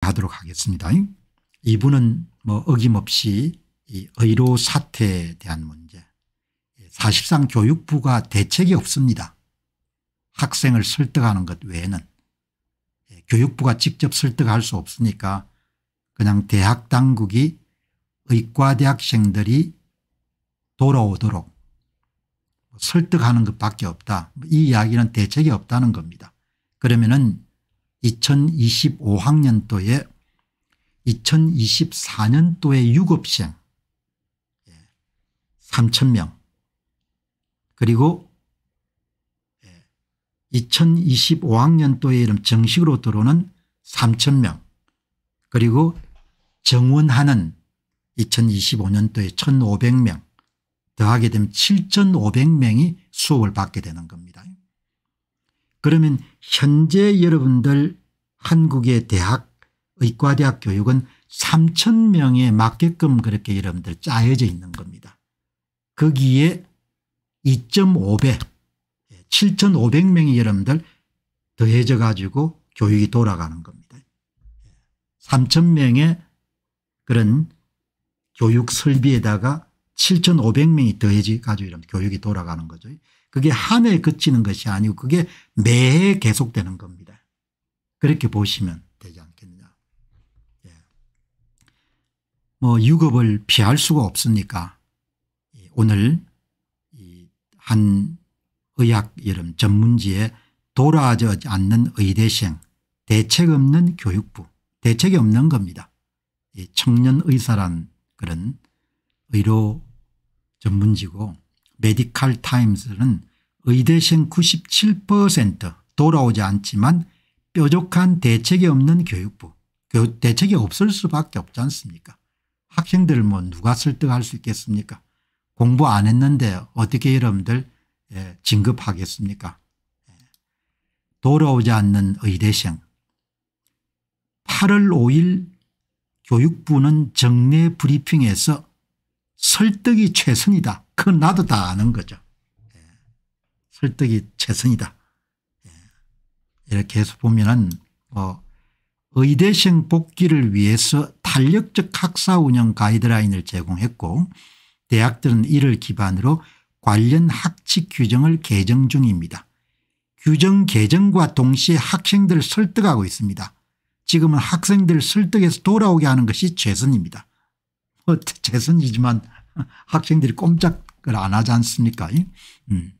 하도록 하겠습니다. 이분은 뭐 어김없이 이 의료 사태에 대한 문제 사실상 교육부가 대책이 없습니다. 학생을 설득하는 것 외에는 예, 교육부가 직접 설득할 수 없으니까 그냥 대학 당국이 의과대학생들이 돌아오도록 설득하는 것밖에 없다. 이 이야기는 대책이 없다는 겁니다. 그러면은 2025학년도에 2024년도에 유급생 3,000명. 그리고 2025학년도에 이름 정식으로 들어오는 3,000명. 그리고 정원하는 2025년도에 1,500명. 더하게 되면 7,500명이 수업을 받게 되는 겁니다. 그러면 현재 여러분들 한국의 대학 의과대학 교육은 3천 명에 맞게끔 그렇게 여러분들 짜여져 있는 겁니다. 거기에 2.5배 7,500명이 여러분들 더해져 가지고 교육이 돌아가는 겁니다. 3,000명의 그런 교육 설비에다가 7,500명이 더해져 가지고 이런 교육이 돌아가는 거죠. 그게 한 해에 그치는 것이 아니고 그게 매해 계속되는 겁니다. 그렇게 보시면 되지 않겠느냐. 예. 뭐 유급을 피할 수가 없으니까 오늘 한 의학 여름 전문지에 돌아가지 않는 의대생 대책 없는 교육부 대책이 없는 겁니다. 청년 의사란 그런 의료 전문지고 메디칼 타임스는 의대생 97% 돌아오지 않지만 뾰족한 대책이 없는 교육부 대책이 없을 수밖에 없지 않습니까? 학생들을 뭐 누가 설득할 수 있겠습니까? 공부 안 했는데 어떻게 여러분들 예, 진급하겠습니까? 예. 돌아오지 않는 의대생. 8월 5일 교육부는 정례 브리핑에서 설득이 최선이다. 그건 나도 다 아는 거죠. 예. 설득이 최선이다. 예. 이렇게 해서 보면은 뭐 의대생 복귀를 위해서 탄력적 학사 운영 가이드라인을 제공했고 대학들은 이를 기반으로 관련 학칙 규정을 개정 중입니다. 규정 개정과 동시에 학생들을 설득하고 있습니다. 지금은 학생들을 설득해서 돌아오게 하는 것이 최선입니다. 뭐 최선이지만 학생들이 꼼짝을 안 하지 않습니까 음.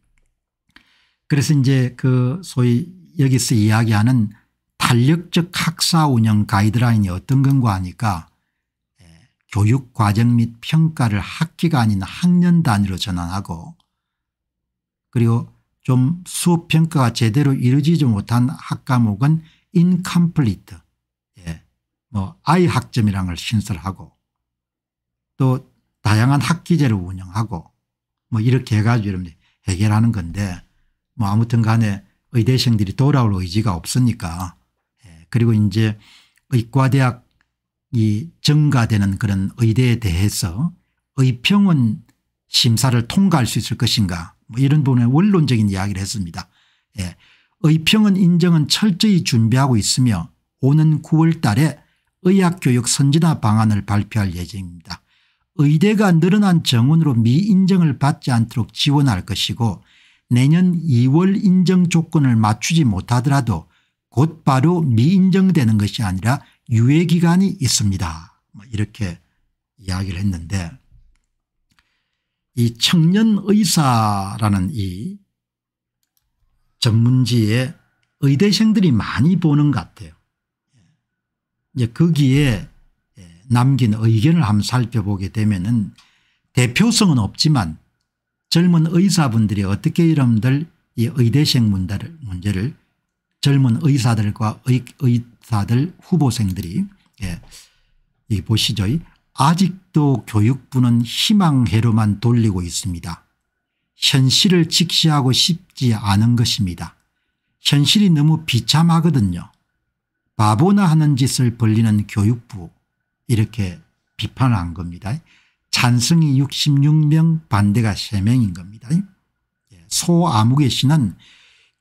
그래서 이제 그 소위 여기서 이야기하는 탄력적 학사 운영 가이드라인이 어떤 건가 하니까 예, 교육 과정 및 평가를 학기가 아닌 학년 단위로 전환하고 그리고 좀 수업 평가가 제대로 이루어지지 못한 학과목은 인컴플리트 예. 뭐 아이 학점이라는 걸 신설하고 또 다양한 학기제를 운영하고 뭐 이렇게 해가지고 여러분들 해결하는 건데 뭐 아무튼 간에 의대생들이 돌아올 의지가 없으니까 예. 그리고 이제 의과대학이 증가되는 그런 의대에 대해서 의평은 심사를 통과할 수 있을 것인가 뭐 이런 부분에 원론적인 이야기를 했습니다. 예. 의평은 인정은 철저히 준비하고 있으며 오는 9월 달에 의학교육 선진화 방안을 발표할 예정입니다. 의대가 늘어난 정원으로 미인정을 받지 않도록 지원할 것이고 내년 2월 인정 조건을 맞추지 못하더라도 곧바로 미인정되는 것이 아니라 유예기간이 있습니다. 뭐 이렇게 이야기를 했는데 이 청년 의사라는 이 전문지에 의대생들이 많이 보는 것 같아요. 이제 거기에 남긴 의견을 한번 살펴보게 되면 은 대표성은 없지만 젊은 의사분들이 어떻게 여러분들 이 의대생 문제를, 문제를 젊은 의사들과 의, 의사들 후보생들이 예, 이 보시죠. 아직도 교육부는 희망회로만 돌리고 있습니다. 현실을 직시하고 싶지 않은 것입니다. 현실이 너무 비참하거든요. 바보나 하는 짓을 벌리는 교육부 이렇게 비판한 겁니다. 찬성이 66명 반대가 3명인 겁니다. 예, 소아무개 씨는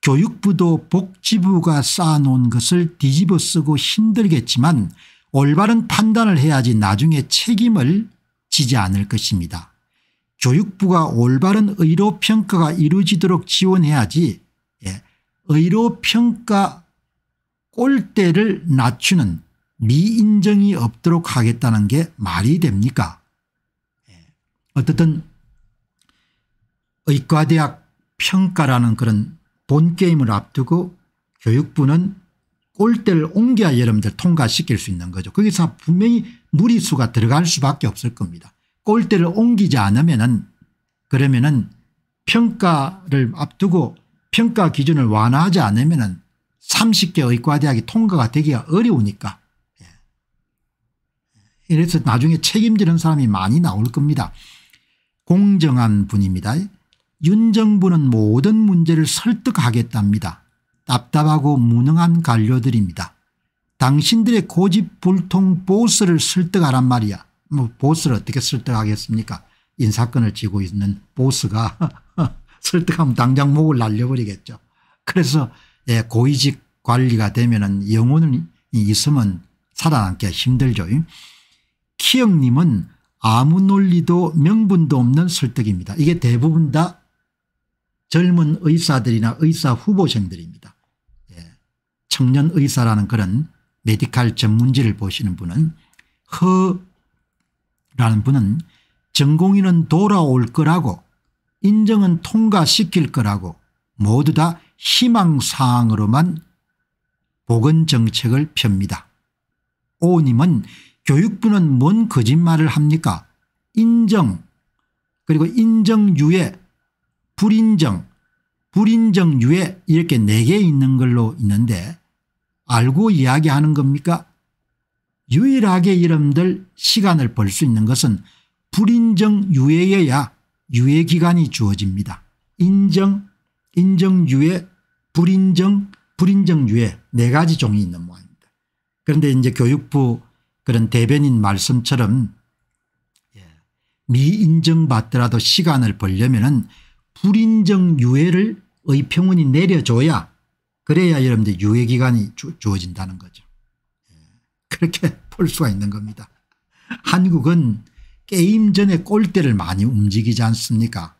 교육부도 복지부가 쌓아놓은 것을 뒤집어 쓰고 힘들겠지만 올바른 판단을 해야지 나중에 책임을 지지 않을 것입니다. 교육부가 올바른 의료평가가 이루어지도록 지원해야지 예, 의료평가 꼴대를 낮추는 미인정이 없도록 하겠다는 게 말이 됩니까 예, 어떻든 의과대학 평가라는 그런 본게임을 앞두고 교육부는 꼴대를 옮겨야 여러분들 통과시킬 수 있는 거죠. 거기서 분명히 무리수가 들어갈 수밖에 없을 겁니다. 꼴대를 옮기지 않으면 은 그러면 은 평가를 앞두고 평가 기준을 완화하지 않으면 은 30개 의과대학이 통과가 되기가 어려우니까 예. 이래서 나중에 책임지는 사람이 많이 나올 겁니다. 공정한 분입니다. 윤 정부는 모든 문제를 설득하겠답니다. 답답하고 무능한 관료들입니다. 당신들의 고집불통 보스를 설득하란 말이야. 뭐 보스를 어떻게 설득하겠습니까 인사권을 쥐고 있는 보스가 설득하면 당장 목을 날려버리겠죠. 그래서 예, 고위직 관리가 되면 은 영혼이 있으면 살아남기가 힘들죠. 키영님은 아무 논리도 명분도 없는 설득입니다. 이게 대부분 다 젊은 의사들이나 의사 후보생들입니다. 예. 청년 의사라는 그런 메디칼 전문지를 보시는 분은 허라는 분은 전공인은 돌아올 거라고 인정은 통과시킬 거라고 모두 다 희망사항으로만 보건정책을 펴니다. 오님은 교육부는 뭔 거짓말을 합니까 인정 그리고 인정유예 불인정 불인정유예 이렇게 네 개 있는 걸로 있는데 알고 이야기하는 겁니까 유일하게 여러분들 시간을 벌 수 있는 것은 불인정 유예여야 유예기간이 주어집니다. 인정 인정유예 불인정 불인정유예 네 가지 종이 있는 모양입니다. 그런데 이제 교육부 그런 대변인 말씀처럼 예, 미인정받더라도 시간을 벌려면 은 불인정 유예를 의평원이 내려줘야 그래야 여러분들 유예기간이 주, 어진다는 거죠. 예. 그렇게 볼 수가 있는 겁니다. 한국은 게임 전에 꼴대를 많이 움직이지 않습니까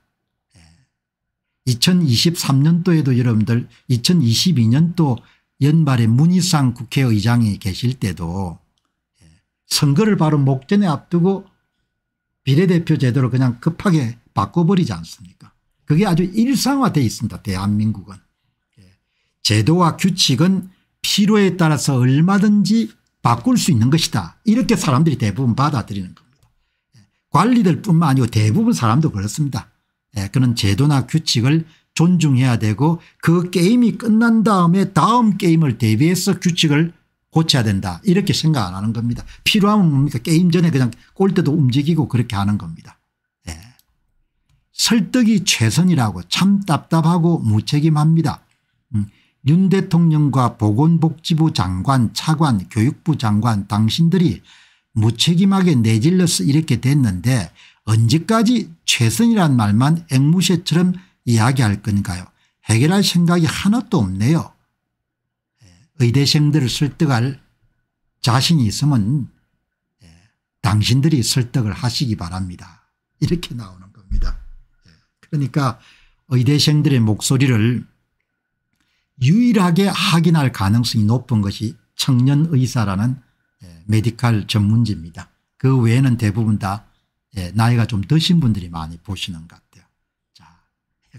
2023년도에도 예. 여러분들 2022년도 연말에 문희상 국회의장이 계실 때도 예. 선거를 바로 목전에 앞두고 비례대표 제도를 그냥 급하게 바꿔버리지 않습니까 그게 아주 일상화되어 있습니다. 대한민국은. 예. 제도와 규칙은 필요에 따라서 얼마든지 바꿀 수 있는 것이다. 이렇게 사람들이 대부분 받아들이는 겁니다. 예. 관리들 뿐만 아니고 대부분 사람도 그렇습니다. 예, 그런 제도나 규칙을 존중해야 되고 그 게임이 끝난 다음에 다음 게임을 대비해서 규칙을 고쳐야 된다 이렇게 생각 안 하는 겁니다. 필요하면 뭡니까 게임 전에 그냥 꼴대도 움직이고 그렇게 하는 겁니다. 설득이 최선이라고 참 답답하고 무책임합니다. 음, 윤 대통령과 보건복지부 장관 차관 교육부 장관 당신들이 무책임하게 내질러서 이렇게 됐는데 언제까지 최선이란 말만 앵무새처럼 이야기할 건가요 해결할 생각이 하나도 없네요. 예, 의대생들을 설득할 자신이 있으면 예, 당신들이 설득을 하시기 바랍니다. 이렇게 나오는 겁니다. 그러니까 의대생들의 목소리를 유일하게 확인할 가능성이 높은 것이 청년 의사라는 예, 메디칼 전문지입니다. 그 외에는 대부분 다 예, 나이가 좀 드신 분들이 많이 보시는 것 같아요. 자,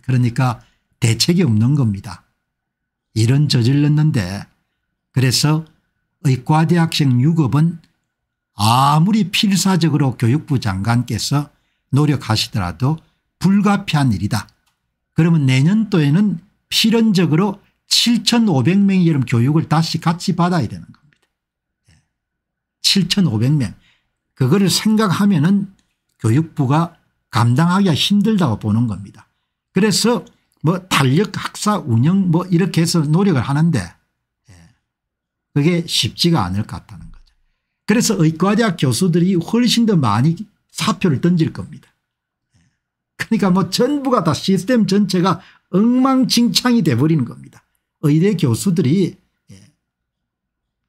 그러니까 대책이 없는 겁니다. 일은 저질렀는데 그래서 의과대학생 유급은 아무리 필사적으로 교육부 장관께서 노력하시더라도 불가피한 일이다. 그러면 내년도에는 필연적으로 7,500명이 여러분 교육을 다시 같이 받아야 되는 겁니다. 7,500명. 그거를 생각하면 은 교육부가 감당하기가 힘들다고 보는 겁니다. 그래서 뭐 탄력 학사 운영 뭐 이렇게 해서 노력을 하는데 예, 그게 쉽지가 않을 것 같다는 거죠. 그래서 의과대학 교수들이 훨씬 더 많이 사표를 던질 겁니다. 그러니까 뭐 전부가 다 시스템 전체가 엉망진창이 돼버리는 겁니다. 의대 교수들이 예,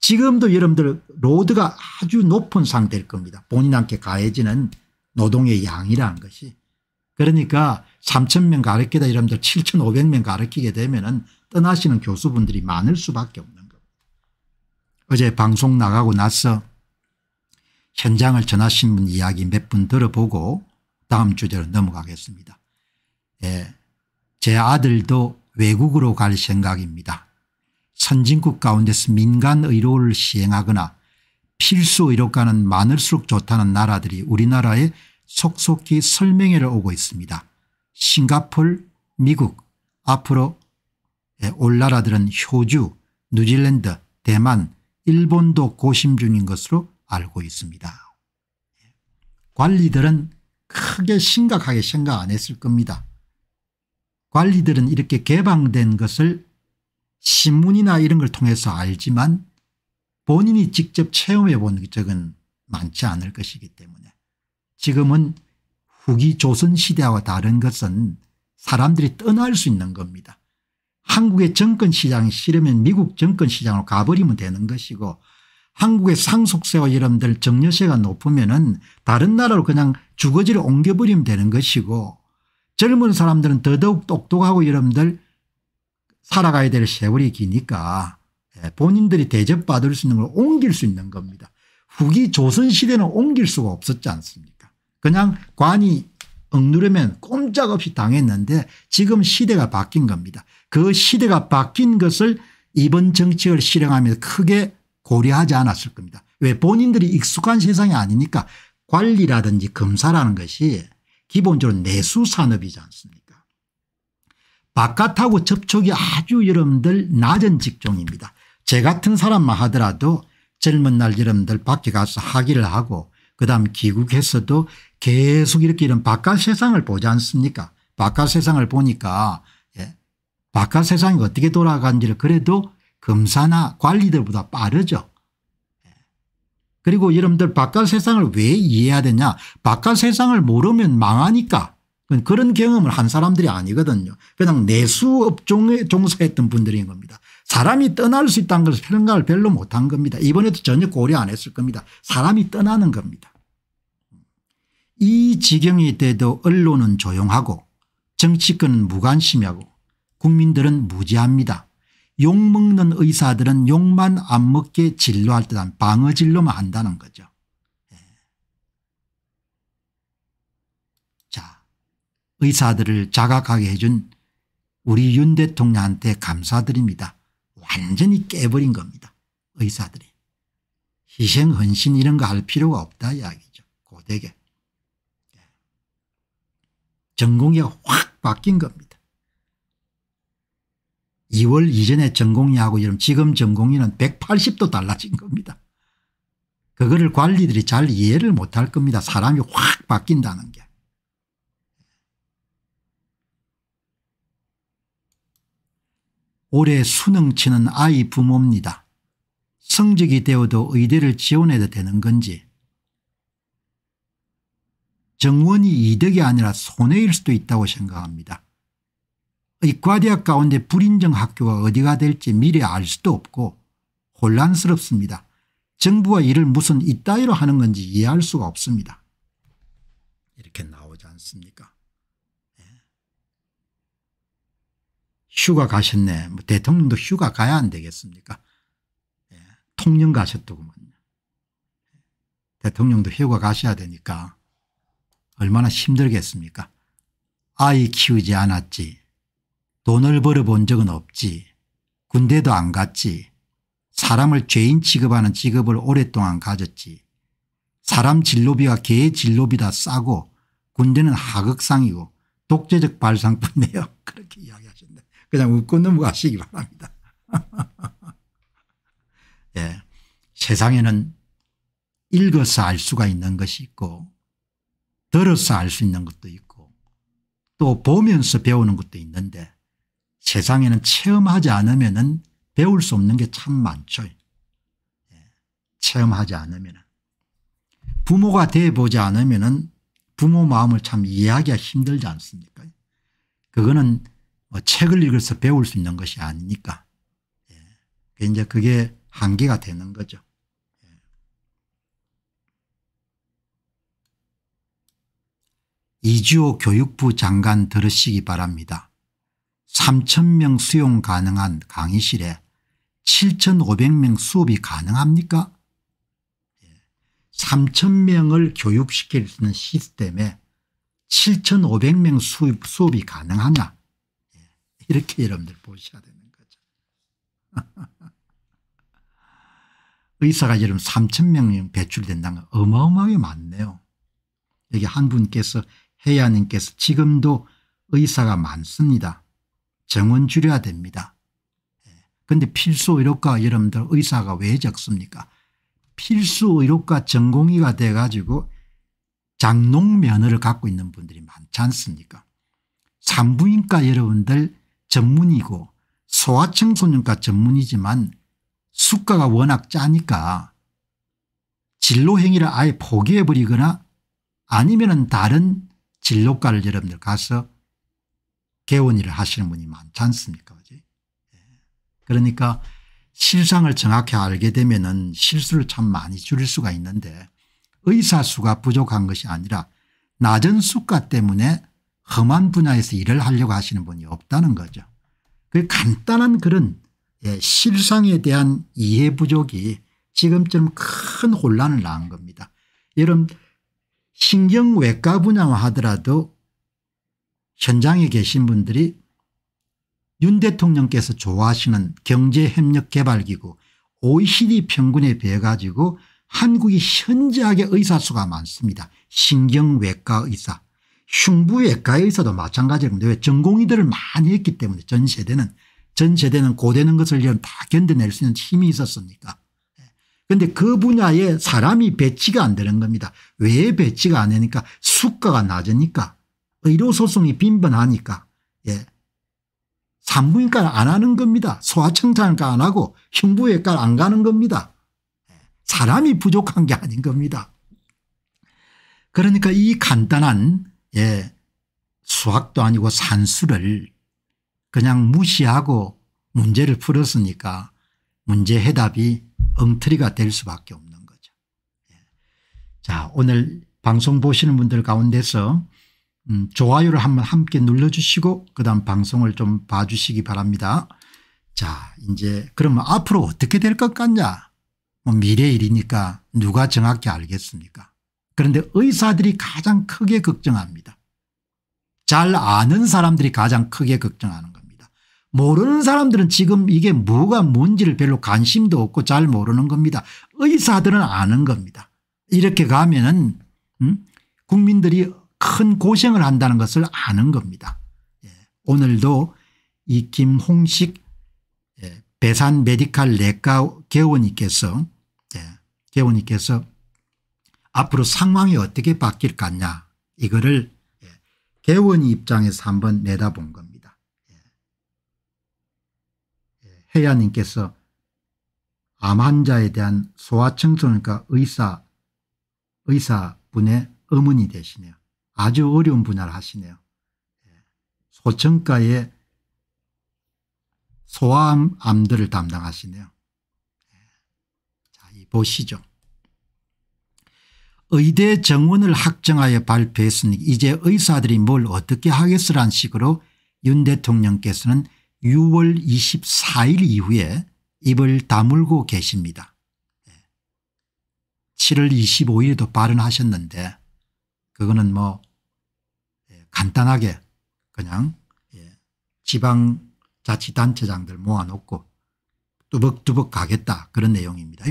지금도 여러분들 로드가 아주 높은 상태일 겁니다. 본인한테 가해지는 노동의 양이라는 것이. 그러니까 3천명 가르치다 여러분들 7,500명 가르치게 되면 은 떠나시는 교수분들이 많을 수밖에 없는. 어제 방송 나가고 나서 현장을 전하신 분 이야기 몇 분 들어보고 다음 주제로 넘어가겠습니다. 예, 제 아들도 외국으로 갈 생각입니다. 선진국 가운데서 민간 의료를 시행하거나 필수 의료가는 많을수록 좋다는 나라들이 우리나라에 속속히 설명회를 오고 있습니다. 싱가폴, 미국, 앞으로 올 나라들은 효주, 뉴질랜드, 대만, 일본도 고심 중인 것으로 알고 있습니다. 관리들은 크게 심각하게 생각 안 했을 겁니다. 관리들은 이렇게 개방된 것을 신문이나 이런 걸 통해서 알지만 본인이 직접 체험해 본 적은 많지 않을 것이기 때문에 지금은 후기 조선시대와 다른 것은 사람들이 떠날 수 있는 겁니다. 한국의 정권시장이 싫으면 미국 정권시장으로 가버리면 되는 것이고 한국의 상속세와 여러분들 정려세가 높으면 은 다른 나라로 그냥 주거지를 옮겨버리면 되는 것이고 젊은 사람들은 더더욱 똑똑하고 여러분들 살아가야 될 세월이 기니까 예, 본인들이 대접받을 수 있는 걸 옮길 수 있는 겁니다. 후기 조선시대는 옮길 수가 없었지 않습니까 그냥 관이 억누르면 꼼짝없이 당했는데 지금 시대가 바뀐 겁니다. 그 시대가 바뀐 것을 이번 정책을 실행하면서 크게 고려하지 않았을 겁니다. 왜 본인들이 익숙한 세상이 아니니까 관리라든지 검사라는 것이 기본적으로 내수 산업이지 않습니까 바깥하고 접촉이 아주 여러분들 낮은 직종입니다. 제 같은 사람만 하더라도 젊은 날 여러분들 밖에 가서 학위를 하고 그다음 귀국했어도 계속 이렇게 이런 바깥 세상을 보지 않습니까 바깥 세상을 보니까 예. 바깥 세상이 어떻게 돌아가는지를 그래도 검사나 관리들보다 빠르죠. 그리고 여러분들 바깥 세상을 왜 이해해야 되냐 바깥 세상을 모르면 망하니까 그런 경험을 한 사람들이 아니거든요. 그냥 내수업종에 종사했던 분들인 겁니다. 사람이 떠날 수 있다는 것을 생각을 별로 못한 겁니다. 이번에도 전혀 고려 안 했을 겁니다. 사람이 떠나는 겁니다. 이 지경이 돼도 언론은 조용하고 정치권은 무관심하고 국민들은 무지합니다. 욕먹는 의사들은 욕만 안 먹게 진료할 때한 방어 진료만 한다는 거죠. 예. 자 의사들을 자각하게 해준 우리 윤 대통령한테 감사드립니다. 완전히 깨버린 겁니다. 의사들이. 희생 헌신 이런 거 할 필요가 없다 이야기죠. 고되게. 예. 전공의가 확 바뀐 겁니다. 2월 이전에 전공의하고 지금 전공의는 180도 달라진 겁니다. 그거를 관리들이 잘 이해를 못할 겁니다. 사람이 확 바뀐다는 게. 올해 수능 치는 아이 부모입니다. 성적이 되어도 의대를 지원해도 되는 건지 정원이 이득이 아니라 손해일 수도 있다고 생각합니다. 의과대학 가운데 불인정 학교가 어디가 될지 미래 알 수도 없고 혼란스럽습니다. 정부가 이를 무슨 이따위로 하는 건지 이해할 수가 없습니다. 이렇게 나오지 않습니까 네. 휴가 가셨네. 뭐 대통령도 휴가 가야 안 되겠습니까 네. 통령 가셨더구먼요. 대통령도 휴가 가셔야 되니까 얼마나 힘들겠습니까 아이 키우지 않았지 돈을 벌어본 적은 없지. 군대도 안 갔지. 사람을 죄인 취급하는 직업을 오랫동안 가졌지. 사람 진로비가 개 진로비다 싸고 군대는 하극상이고 독재적 발상뿐이에요. 그렇게 이야기하셨네. 그냥 웃고 넘어가시기 바랍니다. 예. 세상에는 읽어서 알 수가 있는 것이 있고 들어서 알 수 있는 것도 있고 또 보면서 배우는 것도 있는데 세상에는 체험하지 않으면 배울 수 없는 게 참 많죠. 예. 체험하지 않으면 부모가 돼보지 않으면 부모 마음을 참 이해하기가 힘들지 않습니까 그거는 뭐 책을 읽어서 배울 수 있는 것이 아니니까 이제 그게 한계가 되는 거죠. 이주호 교육부 장관 들으시기 바랍니다. 3천명 수용 가능한 강의실에 7,500명 수업이 가능합니까 3천명을 예. 교육시킬 수 있는 시스템에 7,500명 수업, 수업이 가능하냐 예. 이렇게 여러분들 보셔야 되는 거죠. 의사가 여러분 3천명 배출된다는 건 어마어마하게 많네요. 여기 한 분께서 혜야님께서 지금도 의사가 많습니다. 정원 줄여야 됩니다. 그런데 예. 필수 의료과 여러분들 의사가 왜 적습니까 필수 의료과 전공의가 돼가지고 장롱 면허를 갖고 있는 분들이 많지 않습니까 산부인과 여러분들 전문이고 소아청소년과 전문이지만 수가가 워낙 짜니까 진로 행위를 아예 포기해버리거나 아니면 다른 진로과를 여러분들 가서 개원 일을 하시는 분이 많지 않습니까 그지? 예. 그러니까 실상을 정확히 알게 되면 실수를 참 많이 줄일 수가 있는데 의사 수가 부족한 것이 아니라 낮은 수가 때문에 험한 분야에서 일을 하려고 하시는 분이 없다는 거죠. 그 간단한 그런 예, 실상에 대한 이해 부족이 지금처럼 큰 혼란을 낳은 겁니다. 여러분 신경외과 분야만 하더라도 현장에 계신 분들이 윤 대통령께서 좋아하시는 경제협력개발기구 OECD 평균에 비해 가지고 한국이 현저하게 의사 수가 많습니다. 신경외과 의사 흉부외과 의사도 마찬가지입니다. 왜 전공의들을 많이 했기 때문에 전 세대는 전 세대는 고되는 것을 다 견뎌낼 수 있는 힘이 있었습니까 그런데 그 분야에 사람이 배치가 안 되는 겁니다. 왜 배치가 안 되니까 수가가 낮으니까 의료소송이 빈번하니까 예. 산부인과 안 하는 겁니다. 소아청장과 안 하고 흉부외과 안 가는 겁니다. 예. 사람이 부족한 게 아닌 겁니다. 그러니까 이 간단한 예, 수학도 아니고 산수를 그냥 무시하고 문제를 풀었으니까 문제 해답이 엉터리가 될 수밖에 없는 거죠. 예. 자 오늘 방송 보시는 분들 가운데서 음, 좋아요를 한번 함께 눌러주시고 그다음 방송을 좀 봐주시기 바랍니다. 자 이제 그러면 앞으로 어떻게 될 것 같냐 뭐 미래 일이니까 누가 정확히 알겠습니까 그런데 의사들이 가장 크게 걱정합니다. 잘 아는 사람들이 가장 크게 걱정하는. 모르는 사람들은 지금 이게 뭐가 뭔지를 별로 관심도 없고 잘 모르는 겁니다. 의사들은 아는 겁니다. 이렇게 가면 은 음? 국민들이 큰 고생을 한다는 것을 아는 겁니다. 예. 오늘도 이 김홍식 예. 배산 메디칼 내과 개원이께서 예. 개원이께서 앞으로 상황이 어떻게 바뀔 것냐 이거를 예. 개원이 입장에서 한번 내다본 겁니다. 예. 예. 혜야님께서 암 환자에 대한 소아청소년과 의사 의사분의 어머니 되시네요. 아주 어려운 분야를 하시네요. 예. 소청가의 소아암들을 담당하시네요. 예. 자, 이 보시죠. 의대 정원을 확정하여 발표했으니 이제 의사들이 뭘 어떻게 하겠으란 식으로 윤 대통령께서는 6월 24일 이후에 입을 다물고 계십니다. 7월 25일에도 발언하셨는데 그거는 뭐 예, 간단하게 그냥 예, 지방자치단체장들 모아놓고 뚜벅뚜벅 가겠다 그런 내용입니다.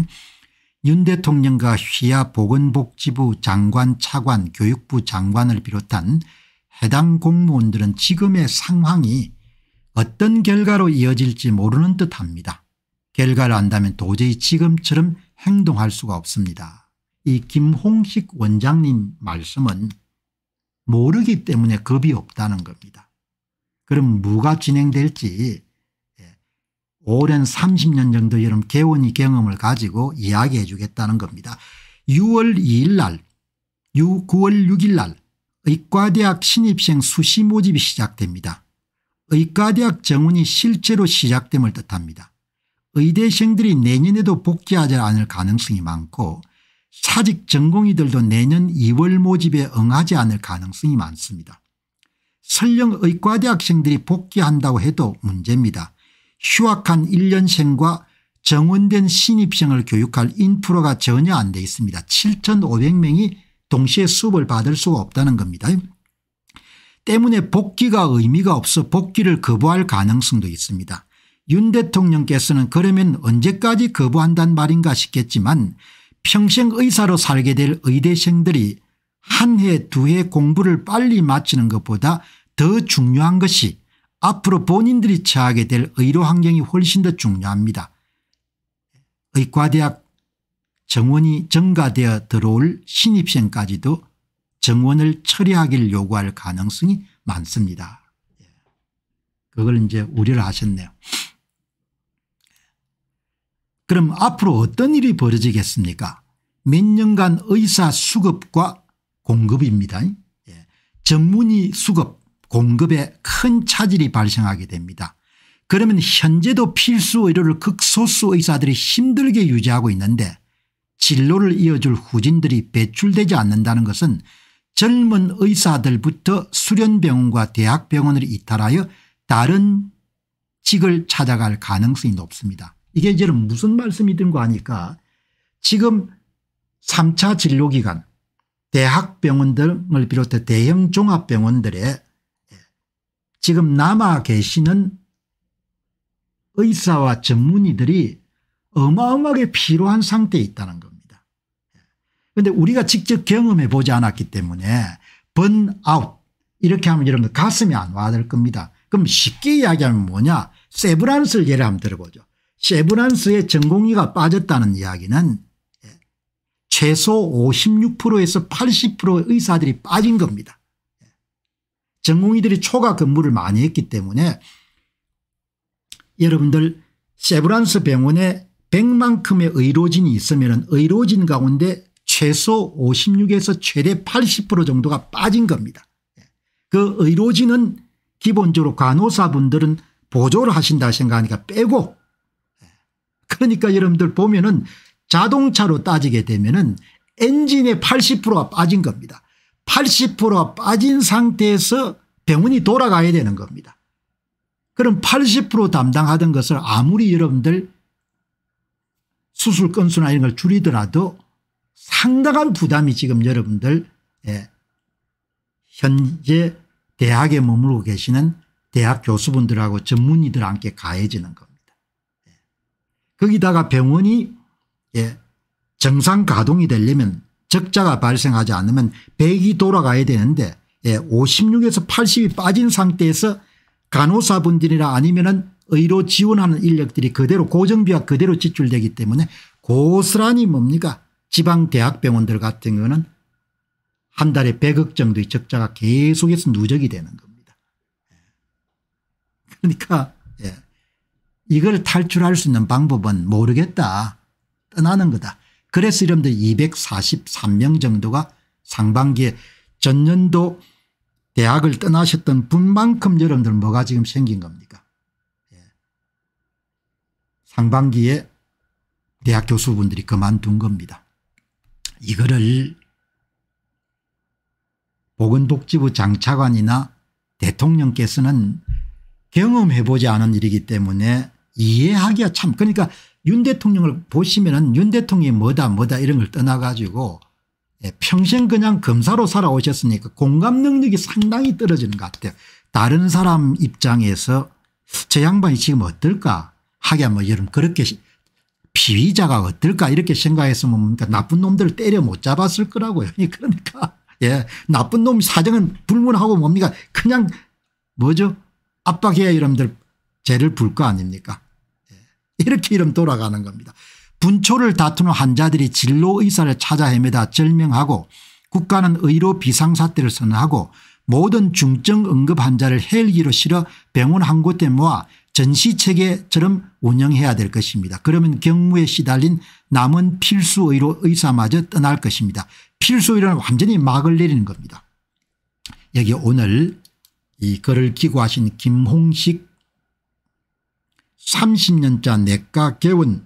윤 대통령과 휘하 보건복지부 장관 차관 교육부 장관을 비롯한 해당 공무원들은 지금의 상황이 어떤 결과로 이어질지 모르는 듯합니다. 결과를 안다면 도저히 지금처럼 행동할 수가 없습니다. 이 김홍식 원장님 말씀은 모르기 때문에 겁이 없다는 겁니다. 그럼 뭐가 진행될지 예, 오랜 30년 정도 여름 개원이 경험을 가지고 이야기해 주겠다는 겁니다. 6월 2일 날 9월 6일 날 의과대학 신입생 수시 모집이 시작됩니다. 의과대학 정원이 실제로 시작됨을 뜻합니다. 의대생들이 내년에도 복귀하지 않을 가능성이 많고 사직 전공의들도 내년 2월 모집에 응하지 않을 가능성이 많습니다. 설령 의과대 학생들이 복귀한다고 해도 문제입니다. 휴학한 1년생과 정원된 신입생을 교육할 인프라가 전혀 안 돼 있습니다. 7,500명이 동시에 수업을 받을 수가 없다는 겁니다. 때문에 복귀가 의미가 없어 복귀를 거부할 가능성도 있습니다. 윤 대통령께서는 그러면 언제까지 거부한단 말인가 싶겠지만 평생 의사로 살게 될 의대생들이 한 해 두 해 공부를 빨리 마치는 것보다 더 중요한 것이 앞으로 본인들이 처하게 될 의료 환경이 훨씬 더 중요합니다. 의과대학 정원이 증가되어 들어올 신입생까지도 정원을 처리하기를 요구할 가능성이 많습니다. 예. 그걸 이제 우려를 하셨네요. 그럼 앞으로 어떤 일이 벌어지겠습니까 몇 년간 의사 수급과 공급입니다. 예. 전문의 수급 공급에 큰 차질이 발생하게 됩니다. 그러면 현재도 필수 의료를 극소수 의사들이 힘들게 유지하고 있는데 진로를 이어줄 후진들이 배출되지 않는다는 것은 젊은 의사들부터 수련병원과 대학병원을 이탈하여 다른 직을 찾아갈 가능성이 높습니다. 이게 이제 무슨 말씀이 든거 하니까 지금 3차 진료기관 대학병원 등을 비롯해 대형 종합병원들에 지금 남아 계시는 의사와 전문의들이 어마어마하게 필요한 상태에 있다는 겁니다. 그런데 우리가 직접 경험해 보지 않았기 때문에 번아웃 이렇게 하면 여러분들 가슴이 안 와닿을 겁니다. 그럼 쉽게 이야기하면 뭐냐 세브란스를 예를 한번 들어보죠. 세브란스의 전공의가 빠졌다는 이야기는 예, 최소 56%에서 80% 의사들이 빠진 겁니다. 예. 전공의들이 초과 근무를 많이 했기 때문에 여러분들 세브란스 병원에 100만큼의 의료진이 있으면 의료진 가운데 최소 56에서 최대 80% 정도가 빠진 겁니다. 예. 그 의료진은 기본적으로 간호사분들은 보조를 하신다 생각하니까 빼고 그러니까 여러분들 보면은 자동차로 따지게 되면은 엔진의 80%가 빠진 겁니다. 80%가 빠진 상태에서 병원이 돌아가야 되는 겁니다. 그럼 80% 담당하던 것을 아무리 여러분들 수술 건수나 이런 걸 줄이더라도 상당한 부담이 지금 여러분들 예, 현재 대학에 머물고 계시는 대학 교수분들하고 전문의들 함께 가해지는 겁니다. 거기다가 병원이 예, 정상 가동이 되려면 적자가 발생하지 않으면 100이 돌아가야 되는데 예, 56에서 80이 빠진 상태에서 간호사분들이나 아니면 의료 지원하는 인력들이 그대로 고정비가 그대로 지출되기 때문에 고스란히 뭡니까 지방 대학병원들 같은 경우는 한 달에 100억 정도의 적자가 계속해서 누적이 되는 겁니다. 예. 그러니까 예. 이걸 탈출할 수 있는 방법은 모르겠다. 떠나는 거다. 그래서 여러분들 243명 정도가 상반기에 전년도 대학을 떠나셨던 분만큼 여러분들 뭐가 지금 생긴 겁니까 예. 상반기에 대학 교수분들이 그만둔 겁니다. 이거를 보건복지부 장차관이나 대통령께서는 경험해보지 않은 일이기 때문에 이해하기가 참 그러니까 윤 대통령을 보시면 은 윤 대통령이 뭐다 뭐다 이런 걸 떠나가지고 예, 평생 그냥 검사로 살아오셨으니까 공감 능력이 상당히 떨어지는 것 같아요. 다른 사람 입장에서 저 양반이 지금 어떨까 하기야 뭐 여러분 그렇게 피의자가 어떨까 이렇게 생각했으면 뭡니까 나쁜 놈들을 때려 못 잡았을 거라고요. 그러니까 예 나쁜 놈 사정은 불문하고 뭡니까 그냥 뭐죠 압박해야 여러분들 죄를 불 거 아닙니까 예. 이렇게 이름 돌아가는 겁니다. 분초를 다투는 환자들이 진로 의사를 찾아 헤매다 절명하고 국가는 의료 비상사태를 선언하고 모든 중증 응급 환자를 헬기로 실어 병원 한 곳에 모아 전시체계처럼 운영해야 될 것입니다. 그러면 경무에 시달린 남은 필수 의료 의사마저 떠날 것입니다. 필수 의료는 완전히 막을 내리는 겁니다. 여기 오늘 이 글을 기고하신 김홍식 30년자 내과 개원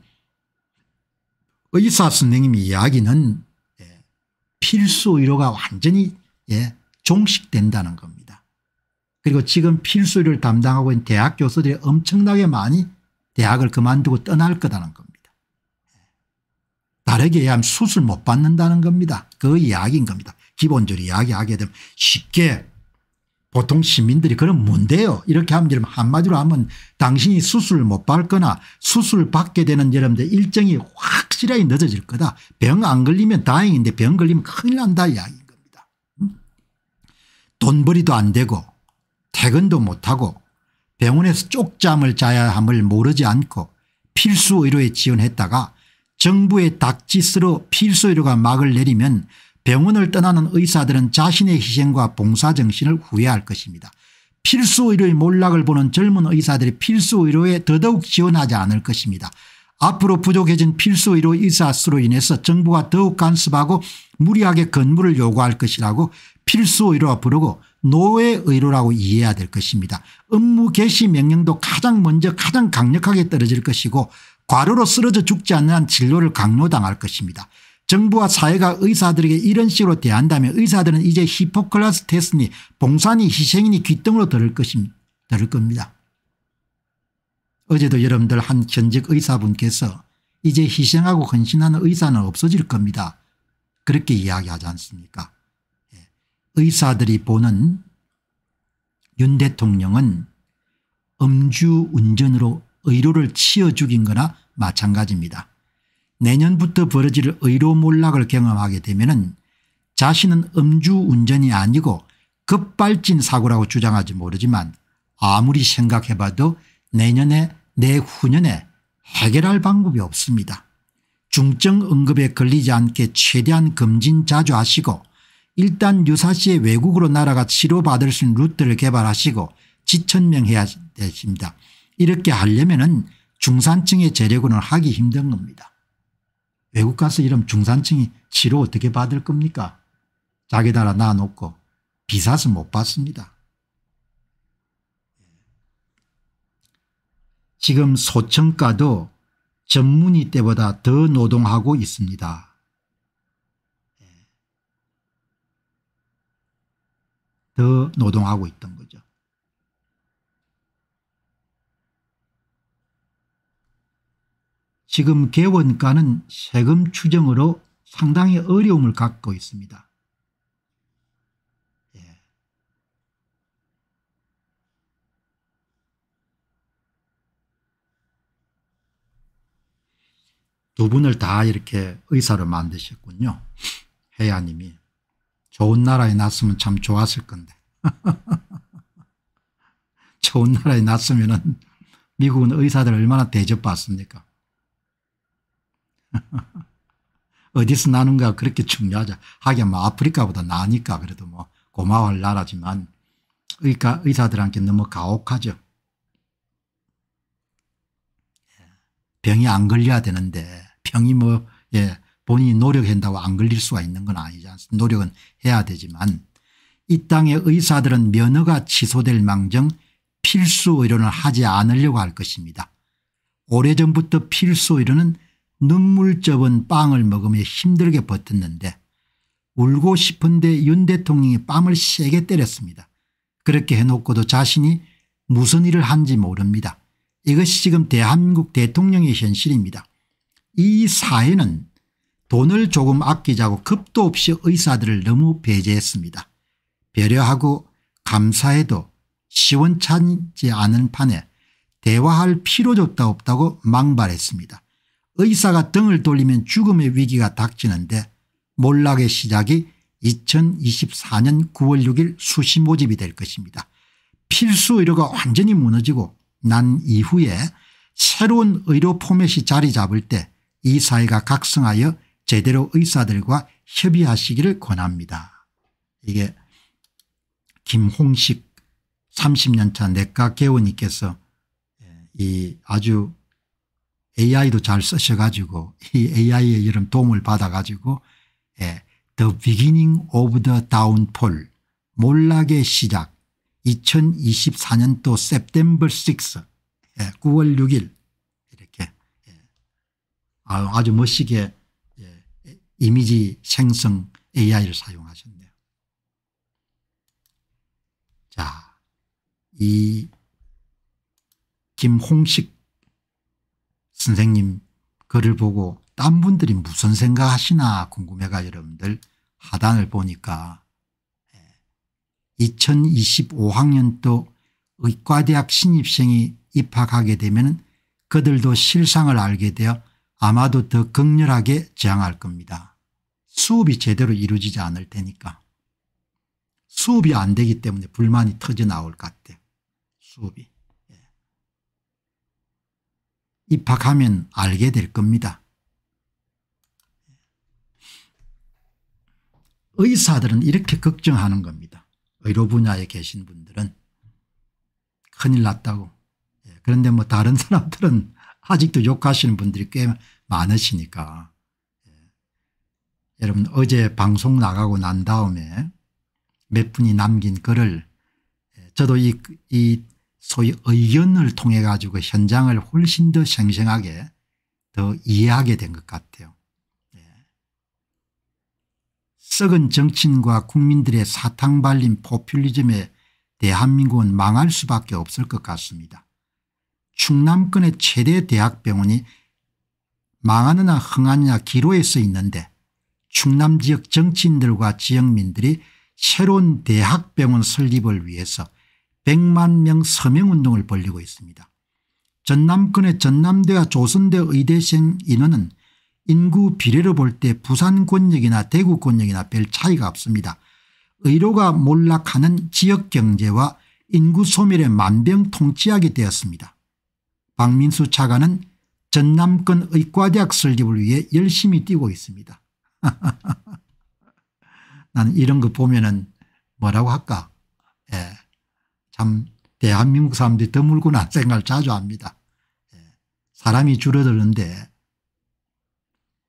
의사 선생님이 이야기는 예, 필수 의료가 완전히 예, 종식된다는 겁니다. 그리고 지금 필수 의료를 담당하고 있는 대학 교수들이 엄청나게 많이 대학을 그만두고 떠날 거다는 겁니다. 다르게 얘기하면 수술 못 받는다는 겁니다. 그 이야기인 겁니다. 기본적으로 이야기하게 되면 쉽게 보통 시민들이 그럼 뭔데요 이렇게 하면 한마디로 하면 당신이 수술을 못 받거나 수술을 받게 되는 여러분들 일정이 확실하게 늦어질 거다. 병 안 걸리면 다행인데 병 걸리면 큰일 난다 이야기인 겁니다. 음? 돈벌이도 안 되고 퇴근도 못하고 병원에서 쪽잠을 자야 함을 모르지 않고 필수 의료에 지원했다가 정부의 닥지스로 필수 의료가 막을 내리면 병원을 떠나는 의사들은 자신의 희생과 봉사정신을 후회할 것입니다. 필수의료의 몰락을 보는 젊은 의사들이 필수의료에 더더욱 지원하지 않을 것입니다. 앞으로 부족해진 필수의료 의사 수로 인해서 정부가 더욱 간섭하고 무리하게 건물을 요구할 것이라고 필수의료라 부르고 노예의료라고 이해해야 될 것입니다. 업무 개시 명령도 가장 먼저 가장 강력하게 떨어질 것이고 과로로 쓰러져 죽지 않는 한 진료를 강요당할 것입니다. 정부와 사회가 의사들에게 이런 식으로 대한다면 의사들은 이제 히포클라스 테스니 봉산이 희생이니 귀등으로 들을 것입니다. 들을 겁니다. 어제도 여러분들 한 현직 의사분께서 이제 희생하고 헌신하는 의사는 없어질 겁니다. 그렇게 이야기하지 않습니까 예. 의사들이 보는 윤 대통령은 음주운전으로 의료를 치어 죽인 거나 마찬가지입니다. 내년부터 벌어질 의료 몰락을 경험하게 되면 자신은 음주운전이 아니고 급발진 사고라고 주장하지 모르지만 아무리 생각해봐도 내년에 내후년에 해결할 방법이 없습니다. 중증 응급에 걸리지 않게 최대한 검진 자주 하시고 일단 유사시에 외국으로 나라가 치료받을 수 있는 루트를 개발하시고 지천명해야 되십니다. 이렇게 하려면 중산층의 재력으로는 하기 힘든 겁니다. 외국 가서 이런 중산층이 치료 어떻게 받을 겁니까 자기 나라 놔놓고 비싸서 못 받습니다. 지금 소청가도 전문의 때보다 더 노동하고 있습니다. 더 노동하고 있던 거죠. 지금 개원가는 세금 추정으로 상당히 어려움을 갖고 있습니다. 예. 두 분을 다 이렇게 의사로 만드셨군요. 혜야님이. 좋은 나라에 났으면 참 좋았을 건데. 좋은 나라에 났으면 미국은 의사들 얼마나 대접받습니까 어디서 나는가 그렇게 중요하죠. 하긴 뭐 아프리카보다 나으니까 그래도 뭐 고마워할 나라지만 의사, 의사들한테 너무 가혹하죠. 예. 병이 안 걸려야 되는데 병이 뭐 예, 본인이 노력한다고 안 걸릴 수가 있는 건 아니지 않습니까 노력은 해야 되지만 이 땅의 의사들은 면허가 취소될 망정 필수 의료는 하지 않으려고 할 것입니다. 오래전부터 필수 의료는 눈물 접은 빵을 먹으며 힘들게 버텼는데 울고 싶은데 윤 대통령이 뺨을 세게 때렸습니다. 그렇게 해놓고도 자신이 무슨 일을 한지 모릅니다. 이것이 지금 대한민국 대통령의 현실입니다. 이 사회는 돈을 조금 아끼자고 급도 없이 의사들을 너무 배제했습니다. 배려하고 감사해도 시원찮지 않은 판에 대화할 필요조차 없다고 망발했습니다. 의사가 등을 돌리면 죽음의 위기가 닥치는데 몰락의 시작이 2024년 9월 6일 수시 모집이 될 것입니다. 필수 의료가 완전히 무너지고 난 이후에 새로운 의료 포맷이 자리 잡을 때 이 사회가 각성하여 제대로 의사들과 협의하시기를 권합니다. 이게 김홍식 30년차 내과 개원님께서 이 아주 AI도 잘 쓰셔가지고 이 AI의 이런 도움을 받아가지고 예, The Beginning of the Downfall 몰락의 시작 2024년도 September 6 예, 9월 6일 이렇게 예. 아주 멋지게 예, 이미지 생성 AI를 사용하셨네요. 자, 이 김홍식 선생님 글을 보고 딴 분들이 무슨 생각하시나 궁금해가 여러분들 하단을 보니까 2025학년도 의과대학 신입생이 입학하게 되면 그들도 실상을 알게 되어 아마도 더 극렬하게 저항할 겁니다. 수업이 제대로 이루어지지 않을 테니까. 수업이 안 되기 때문에 불만이 터져 나올 것 같아요. 수업이. 예. 입학하면 알게 될 겁니다. 의사들은 이렇게 걱정하는 겁니다. 의료 분야에 계신 분들은 큰일 났다고. 예, 그런데 뭐 다른 사람들은 아직도 욕하시는 분들이 꽤 많으시니까. 예. 여러분 어제 방송 나가고 난 다음에 몇 분이 남긴 글을 예, 저도 이, 이 소위 의견을 통해 가지고 현장을 훨씬 더 생생하게 더 이해하게 된 것 같아요. 썩은 정치인과 국민들의 사탕 발린 포퓰리즘에 대한민국은 망할 수밖에 없을 것 같습니다. 충남권의 최대 대학병원이 망하느냐 흥하느냐 기로에 서 있는데 충남 지역 정치인들과 지역민들이 새로운 대학병원 설립을 위해서 100만 명 서명운동을 벌리고 있습니다. 전남권의 전남대와 조선대 의대생 인원은 인구 비례로 볼 때 부산 권역이나 대구 권역이나 별 차이가 없습니다. 의료가 몰락하는 지역 경제와 인구 소멸의 만병통치약이 되었습니다. 박민수 차관은 전남권 의과대학 설립을 위해 열심히 뛰고 있습니다. 나는 이런 거 보면은 뭐라고 할까 예. 참 대한민국 사람들이 드물구나 생각을 자주 합니다. 예. 사람이 줄어드는데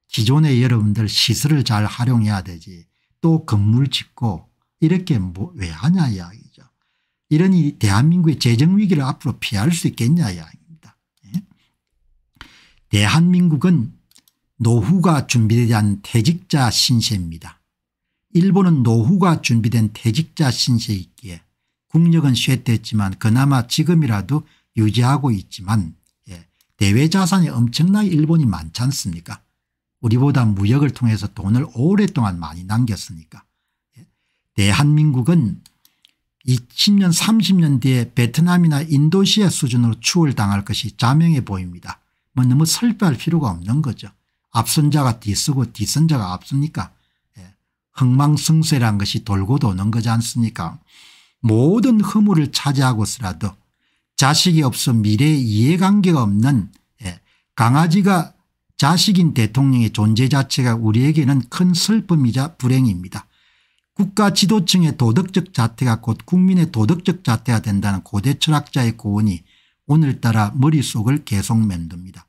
기존의 여러분들 시설을 잘 활용해야 되지 또 건물 짓고 이렇게 뭐 왜 하냐 이야기죠. 이러니 대한민국의 재정위기를 앞으로 피할 수 있겠냐. 예? 대한민국은 노후가 준비된 퇴직자 신세입니다. 일본은 노후가 준비된 퇴직자 신세이기에 국력은 쇠퇴했지만 그나마 지금이라도 유지하고 있지만 예, 대외 자산이 엄청나게 일본이 많지 않습니까 우리보다 무역을 통해서 돈을 오랫동안 많이 남겼으니까 예. 대한민국은 20년 30년 뒤에 베트남이나 인도시아 수준으로 추월 당할 것이 자명해 보입니다. 뭐 너무 설배할 필요가 없는 거죠. 앞선자가 뒤쓰고 뒤선자가 앞서니까 예. 흥망성쇠란 것이 돌고 도는 거지 않습니까 모든 허물을 차지하고서라도 자식이 없어 미래에 이해관계가 없는 예. 강아지가 자식인 대통령의 존재 자체가 우리에게는 큰 슬픔이자 불행입니다. 국가 지도층의 도덕적 자태가 곧 국민의 도덕적 자태가 된다는 고대 철학자의 고언이 오늘따라 머릿속을 계속 맴듭니다.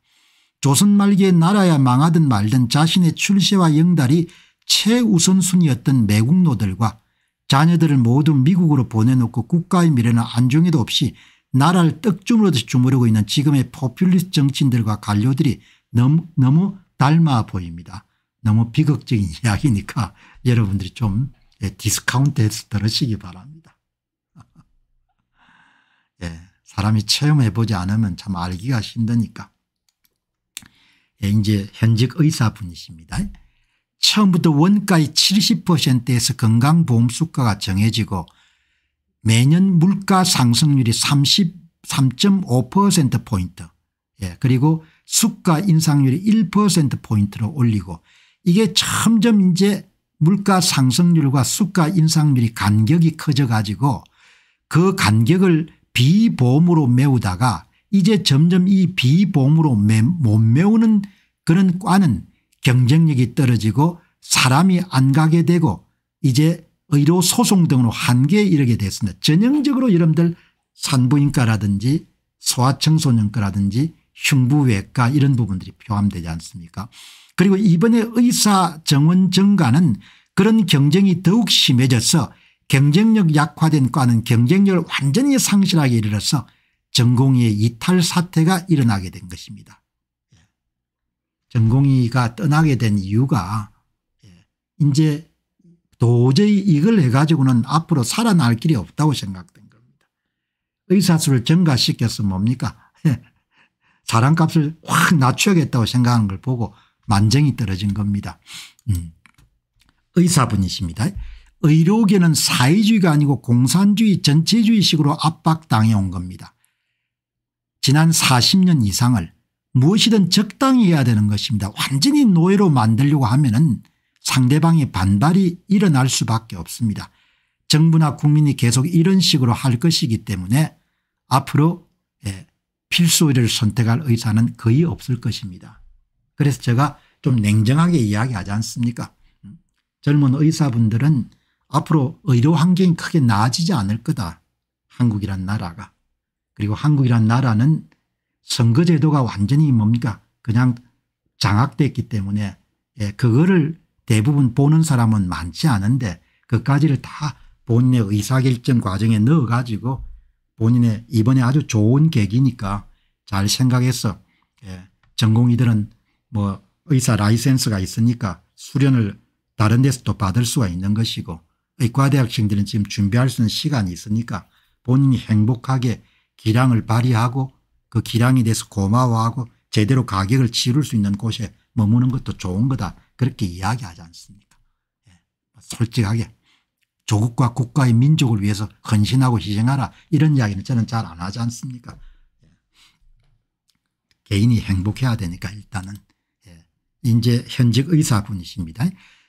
조선 말기에 나라야 망하든 말든 자신의 출세와 영달이 최우선순위였던 매국노들과 자녀들을 모두 미국으로 보내놓고 국가의 미래는 안중에도 없이 나라를 떡주무르듯 주무르고 있는 지금의 포퓰리스트 정치인들과 관료들이 너무, 너무 닮아 보입니다. 너무 비극적인 이야기니까 여러분들이 좀 예, 디스카운트 해서 들으시기 바랍니다. 예, 사람이 체험해보지 않으면 참 알기가 힘드니까. 예, 이제 현직 의사분이십니다. 처음부터 원가의 70%에서 건강보험 수가가 정해지고 매년 물가 상승률이 33.5%포인트 예, 그리고 수가 인상률이 1%포인트로 올리고 이게 점점 이제 물가 상승률과 수가 인상률이 간격이 커져 가지고 그 간격을 비보험으로 메우다가 이제 점점 이 비보험으로 못 메우는 그런 과는 경쟁력이 떨어지고 사람이 안 가게 되고 이제 의료 소송 등으로 한계에 이르게 됐습니다. 전형적으로 여러분들 산부인과라든지 소아청소년과라든지 흉부외과 이런 부분들이 포함되지 않습니까 그리고 이번에 의사 정원 증가는 그런 경쟁이 더욱 심해져서 경쟁력 약화된 과는 경쟁력을 완전히 상실하게 이르러서 전공의의 이탈 사태가 일어나게 된 것입니다. 예. 전공의가 떠나게 된 이유가 예. 이제 도저히 이걸 해가지고는 앞으로 살아날 길이 없다고 생각된 겁니다. 의사수를 증가시켜서 뭡니까 예. 사람값을 확 낮춰야겠다고 생각한 걸 보고 만정이 떨어진 겁니다. 음. 의사분이십니다. 의료계는 사회주의가 아니고 공산주의 전체주의식으로 압박당해 온 겁니다. 지난 40년 이상을 무엇이든 적당히 해야 되는 것입니다. 완전히 노예로 만들려고 하면 상대방의 반발이 일어날 수밖에 없습니다. 정부나 국민이 계속 이런 식으로 할 것이기 때문에 앞으로 예, 필수 의료를 선택할 의사는 거의 없을 것입니다. 그래서 제가 좀 냉정하게 이야기하지 않습니까 음? 젊은 의사분들은 앞으로 의료 환경이 크게 나아지지 않을 거다. 한국이란 나라가. 그리고 한국이란 나라는 선거제도가 완전히 뭡니까? 그냥 장악됐기 때문에 예, 그거를 대부분 보는 사람은 많지 않은데 그까지를 다 본인의 의사결정 과정에 넣어가지고 본인의 이번에 아주 좋은 계기니까 잘 생각해서 예, 전공의들은 뭐 의사 라이센스가 있으니까 수련을 다른 데서 또 받을 수가 있는 것이고 의과대학생들은 지금 준비할 수 있는 시간이 있으니까 본인이 행복하게 기량을 발휘하고 그 기량에 대해서 고마워하고 제대로 가격을 치를 수 있는 곳에 머무는 것도 좋은 거다 그렇게 이야기하지 않습니까 예. 솔직하게 조국과 국가의 민족을 위해서 헌신하고 희생하라 이런 이야기는 저는 잘 안 하지 않습니까 예. 개인이 행복해야 되니까 일단은 예. 이제 현직 의사분이십니다.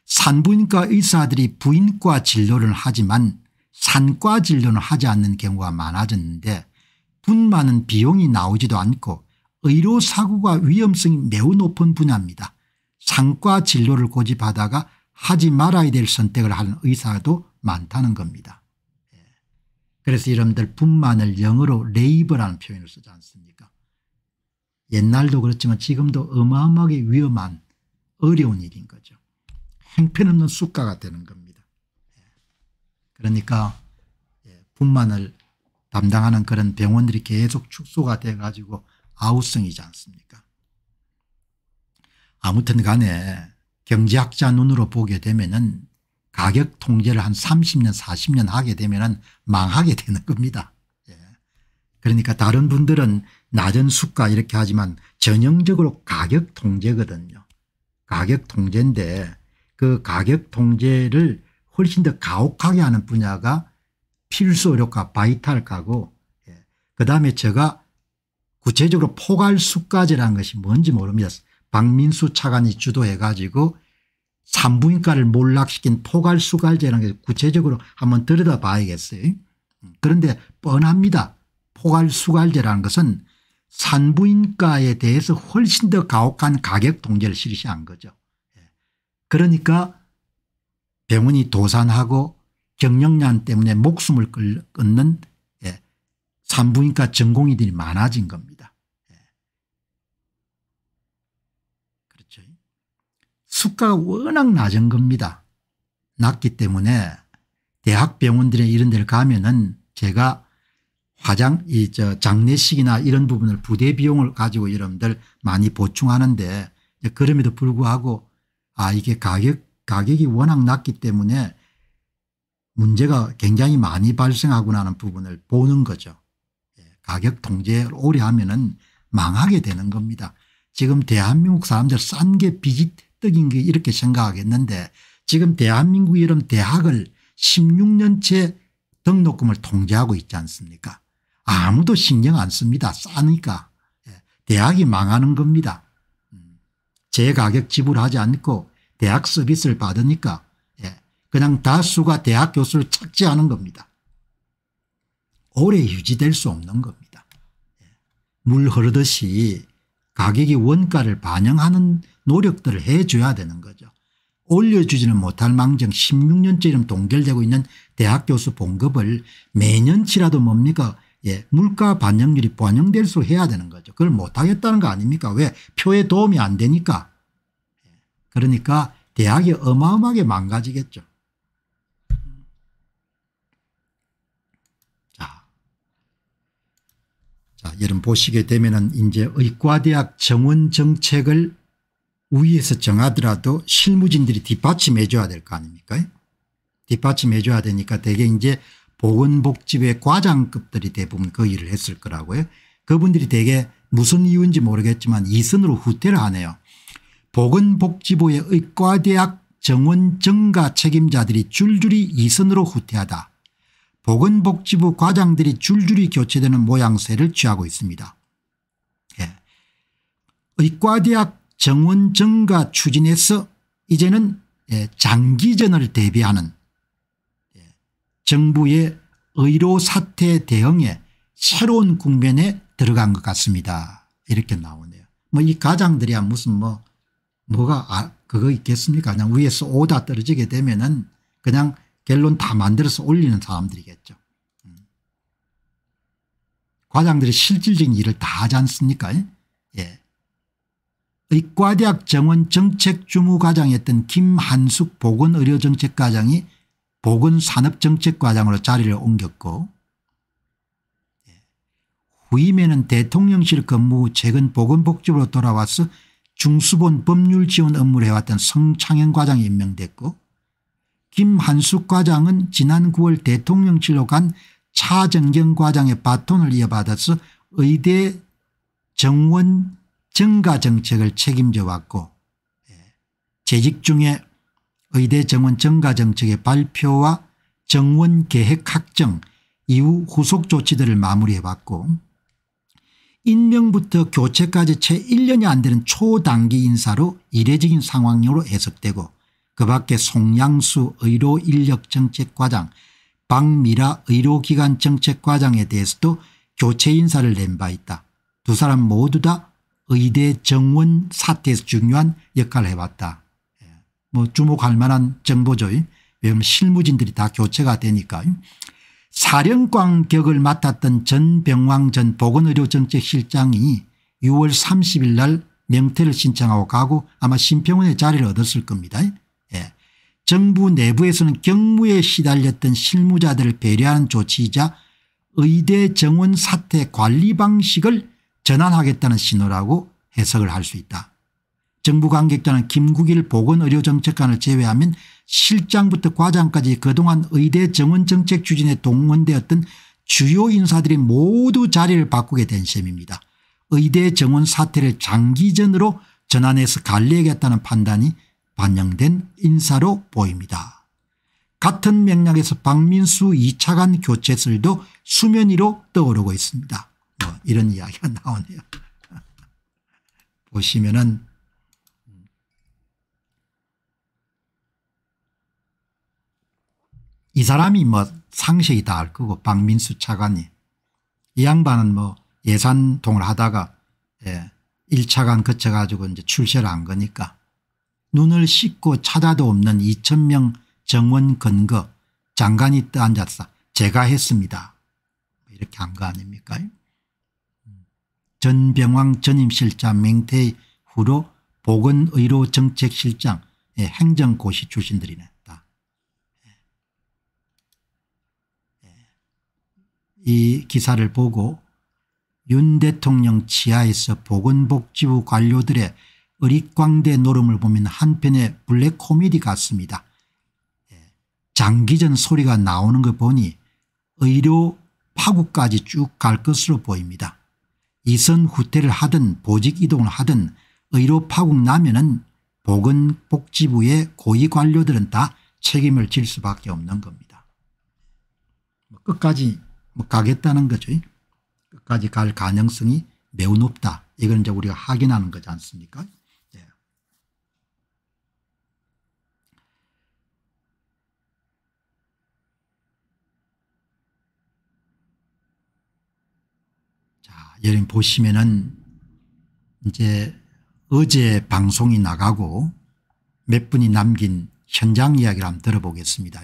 산부인과 의사들이 부인과 진료를 하지만 산과 진료는 하지 않는 경우가 많아졌는데 분만은 비용이 나오지도 않고 의료사고가 위험성이 매우 높은 분야입니다. 산과 진료를 고집하다가 하지 말아야 될 선택을 하는 의사도 많다는 겁니다. 예. 그래서 여러분들 분만을 영어로 레이버라는 표현을 쓰지 않습니까 옛날도 그렇지만 지금도 어마어마하게 위험한 어려운 일인 거죠. 행편없는 쑥가가 되는 겁니다. 예. 그러니까 예, 분만을 담당하는 그런 병원들이 계속 축소가 돼 가지고 아우성이지 않습니까 아무튼 간에 경제학자 눈으로 보게 되면은 가격 통제를 한 30년 40년 하게 되면은 망하게 되는 겁니다. 예. 그러니까 다른 분들은 낮은 수가 이렇게 하지만 전형적으로 가격 통제거든요. 가격 통제인데 그 가격 통제를 훨씬 더 가혹하게 하는 분야가 필수 의료과 바이탈가고 예. 그다음에 제가 구체적으로 포괄수가제라는 것이 뭔지 모릅니다. 박민수 차관이 주도해 가지고 산부인과를 몰락시킨 포괄수갈제라는 게 구체적으로 한번 들여다 봐야겠어요. 그런데 뻔합니다. 포괄수갈제라는 것은 산부인과에 대해서 훨씬 더 가혹한 가격 통제를 실시한 거죠. 그러니까 병원이 도산하고 경영난 때문에 목숨을 끊는 예, 산부인과 전공의들이 많아진 겁니다. 예. 그렇죠. 수가가 워낙 낮은 겁니다. 낮기 때문에 대학병원들에 이런 데를 가면은 제가 화장 이 저 장례식이나 이런 부분을 부대 비용을 가지고 여러분들 많이 보충하는데 그럼에도 불구하고 아 이게 가격 가격이 워낙 낮기 때문에 문제가 굉장히 많이 발생하고 나는 부분을 보는 거죠. 예, 가격 통제를 오래 하면은 망하게 되는 겁니다. 지금 대한민국 사람들 싼 게 비지떡인 게 이렇게 생각하겠는데 지금 대한민국 이런 대학을 16년째 등록금을 통제하고 있지 않습니까 아무도 신경 안 씁니다. 싸니까. 예, 대학이 망하는 겁니다. 제 가격 지불하지 않고 대학 서비스를 받으니까 예, 그냥 다수가 대학 교수를 착지하는 겁니다. 오래 유지될 수 없는 겁니다. 예, 물 흐르듯이 가격이 원가를 반영하는 노력들을 해줘야 되는 거죠. 올려주지는 못할 망정 16년째 동결되고 있는 대학 교수 봉급을 매년치라도 뭡니까 예, 물가 반영률이 반영될 수 해야 되는 거죠. 그걸 못하겠다는 거 아닙니까 왜 표에 도움이 안 되니까 그러니까 대학이 어마어마하게 망가지겠죠. 자, 자 자, 여러분 보시게 되면은 이제 의과대학 정원 정책을 위에서 정하더라도 실무진들이 뒷받침해 줘야 될 거 아닙니까? 뒷받침해 줘야 되니까 대개 이제 보건복지부의 과장급들이 대부분 그 일을 했을 거라고요. 그분들이 대개 무슨 이유인지 모르겠지만 이선으로 후퇴를 하네요. 보건복지부의 의과대학 정원 정가 책임자들이 줄줄이 이선으로 후퇴하다. 보건복지부 과장들이 줄줄이 교체되는 모양새를 취하고 있습니다. 예. 의과대학 정원 정가 추진에서 이제는 예, 장기전을 대비하는 예, 정부의 의료 사태 대응에 새로운 국면에 들어간 것 같습니다. 이렇게 나오네요. 뭐 이 가장들이야 무슨 뭐 뭐가 아, 그거 있겠습니까 그냥 위에서 오다 떨어지게 되면은 그냥 결론 다 만들어서 올리는 사람들이겠죠. 음. 과장들이 실질적인 일을 다 하지 않습니까 예. 의과대학 정원 정책주무과장이었던 김한숙 보건의료정책과장이 보건산업정책과장으로 자리를 옮겼고 예. 후임에는 대통령실 근무 후 최근 보건복지부로 돌아와서 중수본 법률지원 업무를 해왔던 성창현 과장이 임명됐고 김한숙 과장은 지난 9월 대통령실로 간 차정경 과장의 바톤을 이어받아서 의대 정원 정가 정책을 책임져 왔고 예, 재직 중에 의대 정원 정가 정책의 발표와 정원 계획 확정 이후 후속 조치들을 마무리해 왔고 임명부터 교체까지 채 1년이 안 되는 초단기 인사로 이례적인 상황으로 해석되고 그 밖에 송양수 의료인력정책과장 박미라 의료기관정책과장에 대해서도 교체 인사를 낸 바 있다. 두 사람 모두 다 의대 정원 사태에서 중요한 역할을 해왔다. 예. 뭐 주목할 만한 정보죠. 왜냐하면 실무진들이 다 교체가 되니까. 사령관 격을 맡았던 전병왕 전 보건의료정책실장이 6월 30일 날 명퇴를 신청하고 가고 아마 심평원의 자리를 얻었을 겁니다. 예. 정부 내부에서는 경무에 시달렸던 실무자들을 배려하는 조치이자 의대 정원 사태 관리 방식을 전환하겠다는 신호라고 해석을 할 수 있다. 정부 관계자는 김국일 보건의료정책관을 제외하면 실장부터 과장까지 그동안 의대 정원 정책 추진에 동원되었던 주요 인사들이 모두 자리를 바꾸게 된 셈입니다. 의대 정원 사태를 장기전으로 전환해서 관리하겠다는 판단이 반영된 인사로 보입니다. 같은 맥락에서 박민수 2차관 교체설도 수면 위로 떠오르고 있습니다. 뭐 이런 이야기가 나오네요. 보시면은 이 사람이 뭐 상식이 다 알 거고 박민수 차관이 이 양반은 뭐 예산통을 하다가 예, 1차관 거쳐가지고 이제 출세를 한 거니까 눈을 씻고 찾아도 없는 2천명 정원 근거 장관이 떠앉았어 제가 했습니다. 이렇게 한 거 아닙니까 전병왕 전임실장 맹퇴 후로 보건의료 정책실장 예, 행정고시 출신들이네. 이 기사를 보고 윤 대통령 치하에서 보건복지부 관료들의 어릿광대 노름을 보면 한편의 블랙 코미디 같습니다. 예. 장기전 소리가 나오는 거 보니 의료 파국까지 쭉 갈 것으로 보입니다. 이선 후퇴를 하든 보직 이동을 하든 의료 파국 나면은 보건복지부의 고위 관료들은 다 책임을 질 수밖에 없는 겁니다. 뭐 끝까지 뭐 가겠다는 거죠. 끝까지 갈 가능성이 매우 높다. 이건 이제 우리가 확인하는 거지 않습니까? 예. 자, 여러분 보시면은 이제 어제 방송이 나가고 몇 분이 남긴 현장 이야기를 한번 들어보겠습니다.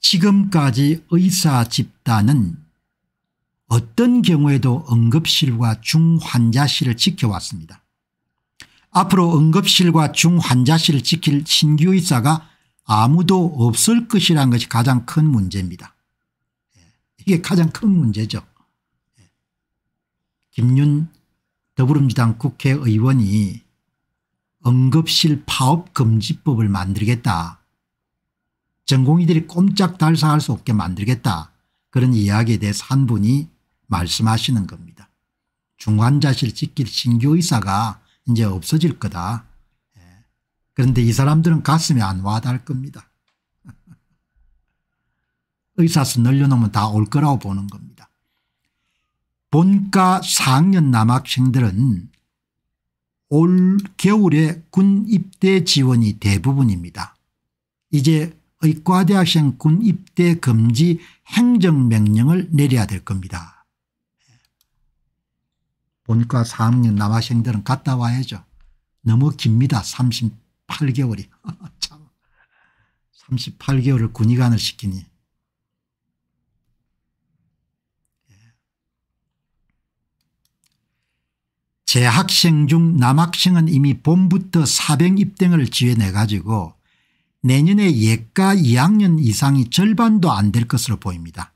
지금까지 의사 집단은 어떤 경우에도 응급실과 중환자실을 지켜왔습니다. 앞으로 응급실과 중환자실을 지킬 신규 의사가 아무도 없을 것이라는 것이 가장 큰 문제입니다. 예, 이게 가장 큰 문제죠. 예. 김윤 더불어민주당 국회의원이 응급실 파업금지법을 만들겠다. 전공의들이 꼼짝 달싹할 수 없게 만들겠다. 그런 이야기에 대해서 한 분이 말씀하시는 겁니다. 중환자실 지킬 신규 의사가 이제 없어질 거다. 예. 그런데 이 사람들은 가슴에 안 와닿을 겁니다. 의사수 늘려놓으면 다 올 거라고 보는 겁니다. 본과 4학년 남학생들은 올 겨울에 군 입대 지원이 대부분입니다. 이제 의과대학생 군 입대 금지 행정명령을 내려야 될 겁니다. 본과 4학년 남학생들은 갔다 와야죠. 너무 깁니다. 38개월이. 참 38개월을 군의관을 시키니. 재학생 중 남학생은 이미 봄부터 사병 입대를 지어내 가지고 내년에 예가 2학년 이상이 절반도 안 될 것으로 보입니다.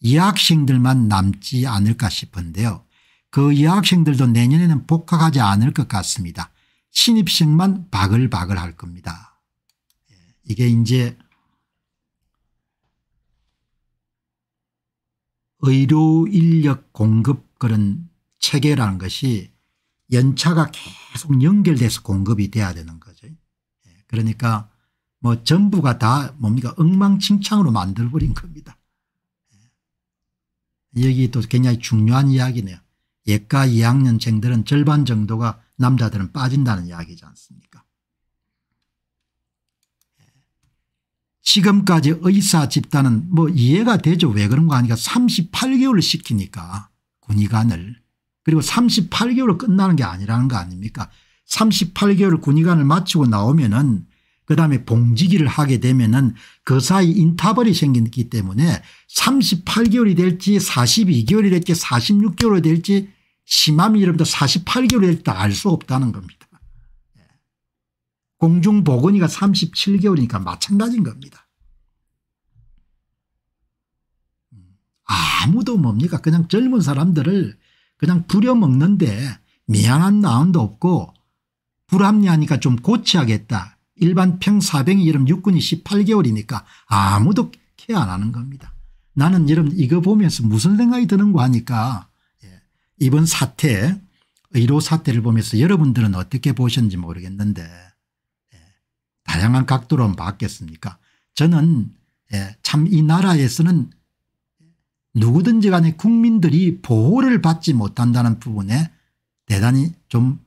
이 학생들만 남지 않을까 싶은데요. 그 이 학생들도 내년에는 복학하지 않을 것 같습니다. 신입생만 바글바글 할 겁니다. 예, 이게 이제 의료 인력 공급 그런 체계라는 것이 연차가 계속 연결돼서 공급이 돼야 되는 거죠. 예, 그러니까 뭐 전부가 다 뭡니까 엉망진창으로 만들어버린 겁니다. 예. 여기 또 굉장히 중요한 이야기네요. 예가 2학년생들은 절반 정도가 남자들은 빠진다는 이야기지 않습니까 예. 지금까지 의사 집단은 뭐 이해가 되죠. 왜 그런 거 아니까 38개월을 시키니까 군의관을 그리고 38개월 끝나는 게 아니라는 거 아닙니까 38개월 군의관을 마치고 나오면은 그다음에 봉지기를 하게 되면은 그 사이 인터벌이 생기기 때문에 38개월이 될지 42개월이 될지 46개월이 될지 심함이 이름도 48개월이 될지 알 수 없다는 겁니다. 예. 공중보건의가 37개월이니까 마찬가지인 겁니다. 음. 아무도 뭡니까 그냥 젊은 사람들을 그냥 부려먹는데 미안한 마음도 없고 불합리하니까 좀 고쳐야겠다. 일반 평사병이 여러분 육군이 18개월이니까 아무도 케어 안 하는 겁니다. 나는 여러분 이거 보면서 무슨 생각이 드는 거 하니까 예. 이번 사태 의료 사태를 보면서 여러분들은 어떻게 보셨는지 모르겠는데 예. 다양한 각도로 봤겠습니까 저는 예. 참이 나라에서는 누구든지 간에 국민들이 보호를 받지 못한다는 부분에 대단히 좀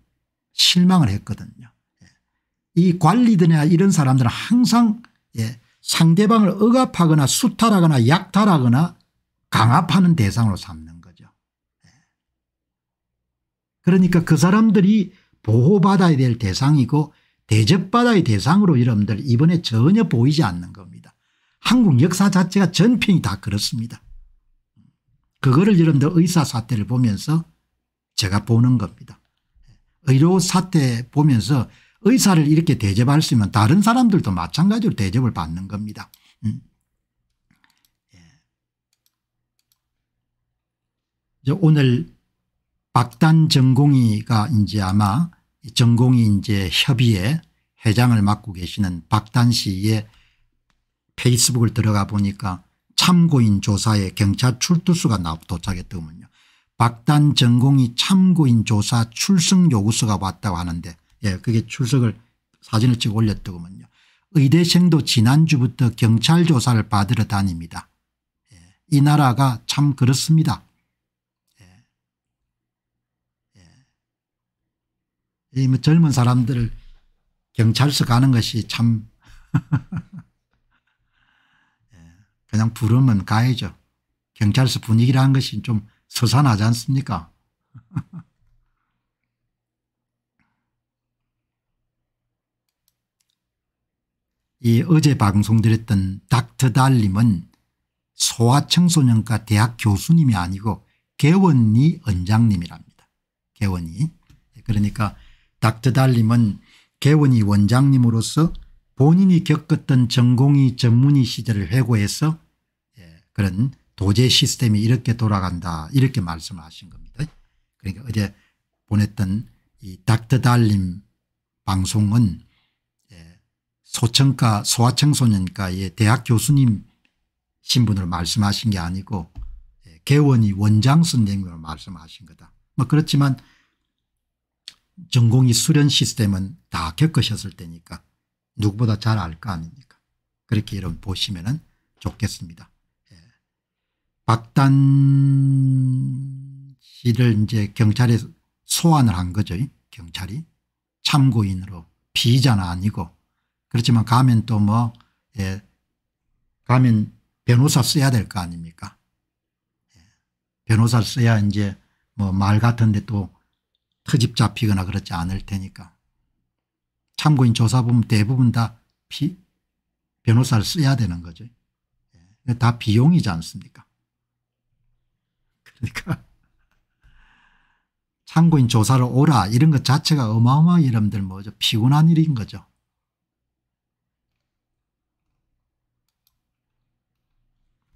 실망을 했거든요. 예. 이 관리들이나 이런 사람들은 항상 예, 상대방을 억압하거나 수탈하거나 약탈하거나 강압하는 대상으로 삼는 거죠. 예. 그러니까 그 사람들이 보호받아야 될 대상이고 대접받아야 할 대상으로 여러분들 이번에 전혀 보이지 않는 겁니다. 한국 역사 자체가 전편이 다 그렇습니다. 그거를 여러분들 의사 사태를 보면서 제가 보는 겁니다. 의료 사태 보면서 의사를 이렇게 대접할 수 있으면 다른 사람들도 마찬가지로 대접을 받는 겁니다. 음. 예. 오늘 박단 전공의가 이제 아마 전공의 이제 협의회 회장을 맡고 계시는 박단 씨의 페이스북을 들어가 보니까 참고인 조사에 경찰 출두수가 도착했더군요. 박단 전공이 참고인 조사 출석 요구서가 왔다고 하는데 예, 그게 출석을 사진을 찍어 올렸더군요. 의대생도 지난주부터 경찰 조사를 받으러 다닙니다. 예, 이 나라가 참 그렇습니다. 예. 예. 뭐 젊은 사람들을 경찰서 가는 것이 참 그냥 부르면 가야죠. 경찰서 분위기라는 것이 좀 서산하지 않습니까 이 어제 방송드렸던 닥터 달님은 소아청소년과 대학 교수님이 아니고 개원이 원장님이랍니다. 개원이. 그러니까 닥터 달님은 개원이 원장님으로서 본인이 겪었던 전공의 전문의 시절을 회고해서 예, 그런 도제 시스템이 이렇게 돌아간다 이렇게 말씀하신 겁니다. 그러니까 어제 보냈던 이 닥터 달림 방송은 예, 소청과 소아청소년과의 대학 교수님 신분으로 말씀하신 게 아니고 예, 개원이 원장 선생님으로 말씀하신 거다. 뭐 그렇지만 전공의 수련 시스템은 다 겪으셨을 테니까 누구보다 잘 알 거 아닙니까 그렇게 여러분 보시면 좋겠습니다. 예. 박단 씨를 이제 경찰에 소환을 한 거죠. 경찰이 참고인으로 피의자는 아니고 그렇지만 가면 또뭐 예, 가면 변호사 써야 될 거 아닙니까 예. 변호사 써야 이제 뭐 말 같은데 또 터집 잡히거나 그렇지 않을 테니까 참고인 조사 보면 대부분 다 피, 변호사를 써야 되는 거죠. 예. 다 비용이지 않습니까 그러니까 참고인 조사를 오라 이런 것 자체가 어마어마하게 여러분들 뭐죠 피곤한 일인 거죠.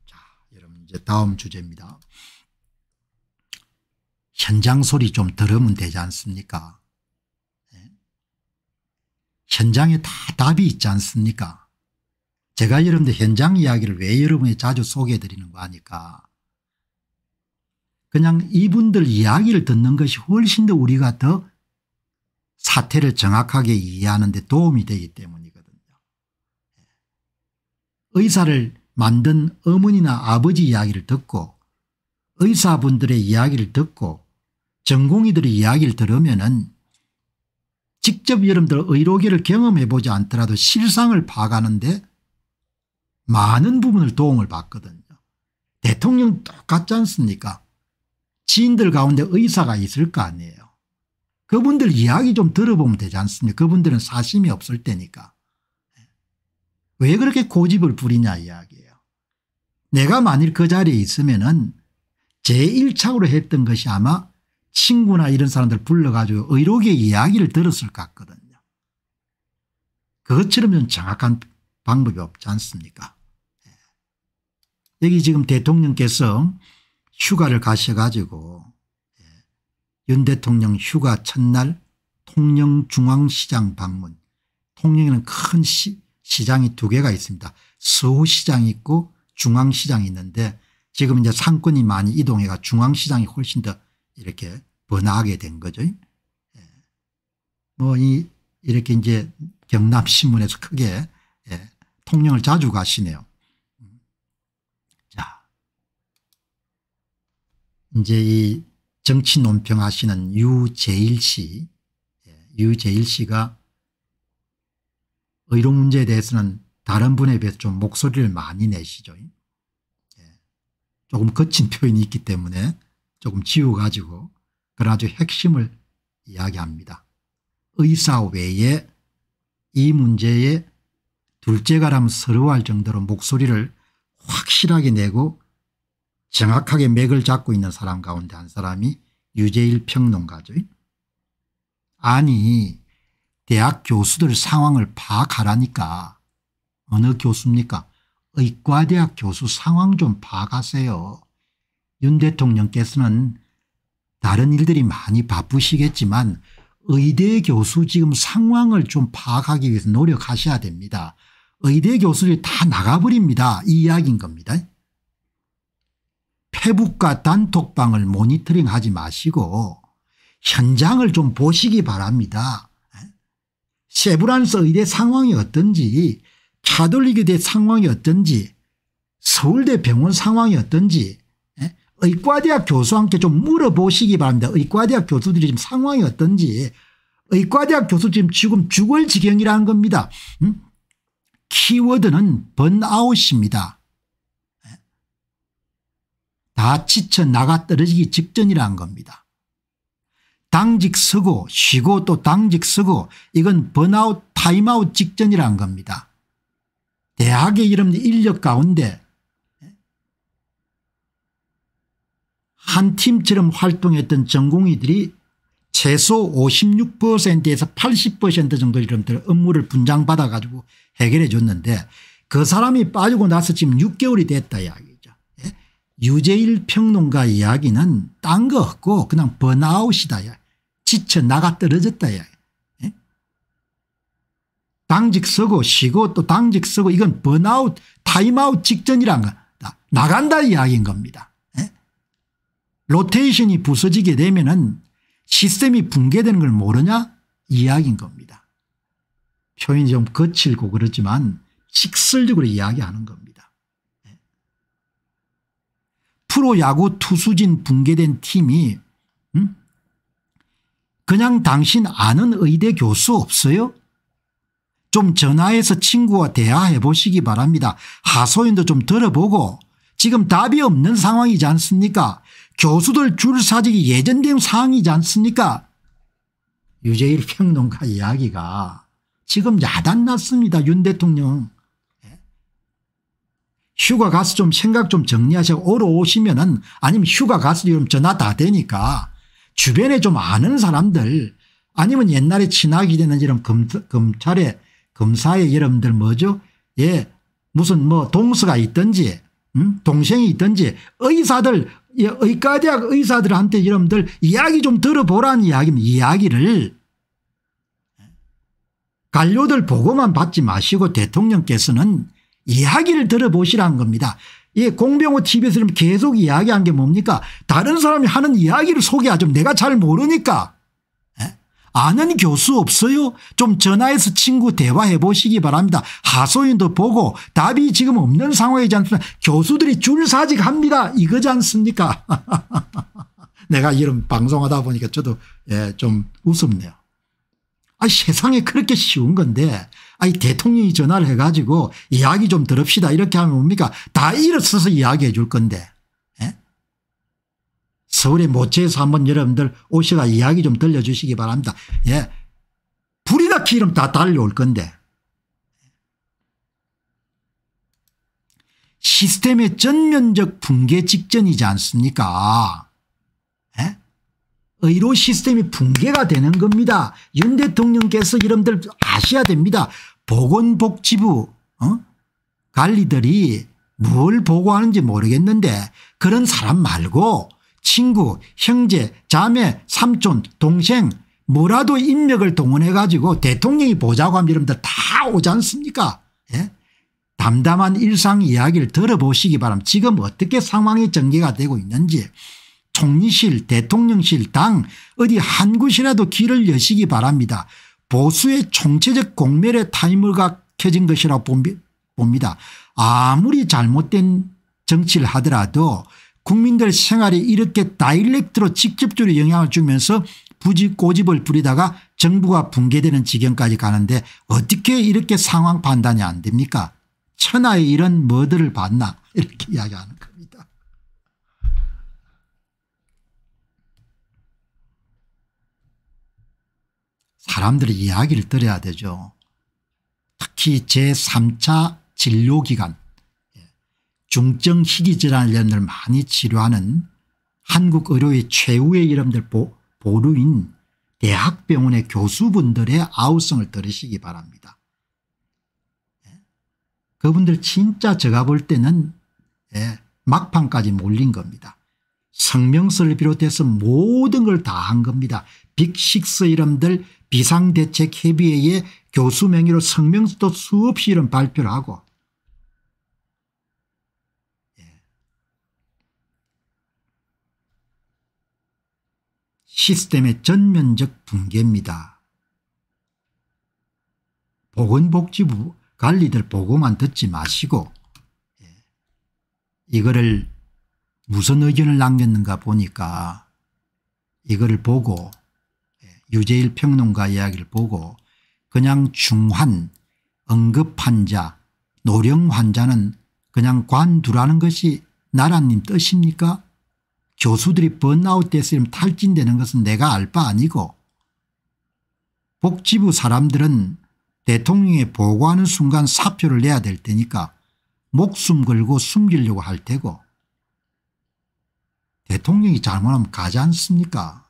자 여러분 이제 다음 주제입니다. 현장 소리 좀 들으면 되지 않습니까 네? 현장에 다 답이 있지 않습니까 제가 여러분들 현장 이야기를 왜 여러분이 자주 소개해 드리는 거 아니까 그냥 이분들 이야기를 듣는 것이 훨씬 더 우리가 더 사태를 정확하게 이해하는 데 도움이 되기 때문이거든요. 의사를 만든 어머니나 아버지 이야기를 듣고 의사분들의 이야기를 듣고 전공의들의 이야기를 들으면 은 직접 여러분들 의료계를 경험해 보지 않더라도 실상을 파악하는데 많은 부분을 도움을 받거든요. 대통령 똑같지 않습니까 지인들 가운데 의사가 있을 거 아니에요. 그분들 이야기 좀 들어보면 되지 않습니까 그분들은 사심이 없을 때니까. 왜 그렇게 고집을 부리냐 이야기예요. 내가 만일 그 자리에 있으면 은 제1차로 했던 것이 아마 친구나 이런 사람들 불러가지고 의료계 이야기를 들었을 것 같거든요. 그것처럼 정확한 방법이 없지 않습니까 여기 지금 대통령께서 휴가를 가셔가지고 예, 윤 대통령 휴가 첫날 통영 중앙시장 방문 통영에는 큰 시, 시장이 두 개가 있습니다. 서울시장이 있고 중앙시장이 있는데 지금 이제 상권이 많이 이동해가 중앙시장이 훨씬 더 이렇게 번화하게 된 거죠. 예. 뭐 이 이렇게 이제 경남신문에서 크게 예, 통영을 자주 가시네요. 이제 이 정치 논평 하시는 유재일 씨, 예, 유재일 씨가 의료 문제에 대해서는 다른 분에 비해서 좀 목소리를 많이 내시죠. 예. 조금 거친 표현이 있기 때문에 조금 지워가지고 그런 아주 핵심을 이야기합니다. 의사 외에 이 문제에 둘째가라면 서러워할 정도로 목소리를 확실하게 내고 정확하게 맥을 잡고 있는 사람 가운데 한 사람이 유재일 평론가죠. 아니 대학 교수들 상황을 파악하라니까 어느 교수입니까 의과대학 교수 상황 좀 파악하세요. 윤 대통령께서는 다른 일들이 많이 바쁘시겠지만 의대 교수 지금 상황을 좀 파악하기 위해서 노력하셔야 됩니다. 의대 교수들이 다 나가버립니다. 이 이야기인 겁니다. 페북과 단톡방을 모니터링하지 마시고 현장을 좀 보시기 바랍니다. 세브란스 의대 상황이 어떤지 차돌리교대 상황이 어떤지 서울대 병원 상황이 어떤지 의과대학 교수한테 좀 물어보시기 바랍니다. 의과대학 교수들이 지금 상황이 어떤지 의과대학 교수 지금 지금 죽을 지경이라는 겁니다. 키워드는 번아웃입니다. 다 지쳐 나가 떨어지기 직전이라는 겁니다. 당직 서고 쉬고 또 당직 서고 이건 번아웃 타임아웃 직전이라는 겁니다. 대학의 이름 인력 가운데 한 팀처럼 활동했던 전공의들이 최소 56%에서 80% 정도 이름들 업무를 분장받아 가지고 해결해 줬는데 그 사람이 빠지고 나서 지금 6개월이 됐다 이야기. 유재일 평론가 이야기는 딴 거 없고 그냥 번아웃이다. 지쳐 나가 떨어졌다. 예? 당직 서고 쉬고 또 당직 서고 이건 번아웃 타임아웃 직전이란 거 나간다 이야기인 겁니다. 예? 로테이션이 부서지게 되면 은 시스템이 붕괴되는 걸 모르냐 이야기인 겁니다. 표현이 좀 거칠고 그렇지만 직설적으로 이야기하는 겁니다. 예? 프로야구 투수진 붕괴된 팀이 음? 그냥 당신 아는 의대 교수 없어요? 좀 전화해서 친구와 대화해 보시기 바랍니다. 하소연도 좀 들어보고 지금 답이 없는 상황이지 않습니까 교수들 줄 사직이 예전된 상황이지 않습니까 유재일 평론가 이야기가 지금 야단 났습니다. 윤 대통령. 예. 휴가 가서 좀 생각 좀 정리하시고 오러 오시면 은 아니면 휴가 가서 좀 전화 다 되니까 주변에 좀 아는 사람들 아니면 옛날에 친하게 되는 이런 검, 검찰에 검사의 여러분들 뭐죠 예 무슨 뭐 동서가 있든지 음? 동생이 있든지 의사들 예, 의과대학 의사들한테 여러분들 이야기 좀 들어보라는 이야기입니다. 이야기를 관료들 보고만 받지 마시고 대통령께서는 이야기를 들어보시라는 겁니다. 예, 공병호 TV에서 계속 이야기한 게 뭡니까 다른 사람이 하는 이야기를 소개하죠. 내가 잘 모르니까. 예? 아는 교수 없어요? 좀 전화해서 친구 대화해 보시기 바랍니다. 하소연도 보고 답이 지금 없는 상황이지 않습니까 교수들이 줄사직합니다. 이거지 않습니까 내가 이런 방송하다 보니까 저도 예, 좀 웃습네요. 아 세상에 그렇게 쉬운 건데 아니 대통령이 전화를 해가지고 이야기 좀 들읍시다 이렇게 하면 뭡니까 다 일어서서 이야기해 줄 건데 예? 서울의 모처에서 한번 여러분들 오셔가 이야기 좀 들려주시기 바랍니다. 예. 불이 나기 이러면 다 달려올 건데 시스템의 전면적 붕괴 직전이지 않습니까 예? 의료 시스템이 붕괴가 되는 겁니다. 윤 대통령께서 여러분들 아셔야 됩니다. 보건복지부 어? 관리들이 뭘 보고하는지 모르겠는데 그런 사람 말고 친구 형제 자매 삼촌 동생 뭐라도 인맥을 동원해 가지고 대통령이 보자고 하면 여러분들 다 오지 않습니까 예? 담담한 일상 이야기를 들어보시기 바랍니다. 지금 어떻게 상황이 전개가 되고 있는지 총리실 대통령실 당 어디 한 곳이라도 길을 여시기 바랍니다. 보수의 총체적 공멸의 타이머가 켜진 것이라고 봅니다. 아무리 잘못된 정치를 하더라도 국민들 생활에 이렇게 다이렉트로 직접적으로 영향을 주면서 부지 꼬집을 부리다가 정부가 붕괴되는 지경까지 가는데 어떻게 이렇게 상황 판단이 안 됩니까 천하의 이런 뭐들을 봤나 이렇게 이야기하는 겁니다. 사람들이 이야기를 들어야 되죠. 특히 제3차 진료기관 예, 중증 희귀질환을 많이 치료하는 한국 의료의 최후의 이름들 보루인 대학병원의 교수분들의 아우성을 들으시기 바랍니다. 예, 그분들 진짜 제가 볼 때는 예, 막판까지 몰린 겁니다. 성명서를 비롯해서 모든 걸 다 한 겁니다. 빅식스 이름들 비상대책협의회의 교수 명의로 성명서도 수없이 이런 발표를 하고 시스템의 전면적 붕괴입니다. 보건복지부 관리들 보고만 듣지 마시고 예. 이거를 무슨 의견을 남겼는가 보니까 이거를 보고 유재일 평론가 이야기를 보고 그냥 중환 응급환자 노령 환자는 그냥 관두라는 것이 나라님 뜻입니까 교수들이 번아웃 됐으면 탈진되는 것은 내가 알 바 아니고 복지부 사람들은 대통령에 보고하는 순간 사표를 내야 될 테니까 목숨 걸고 숨기려고 할 테고 대통령이 잘못하면 가지 않습니까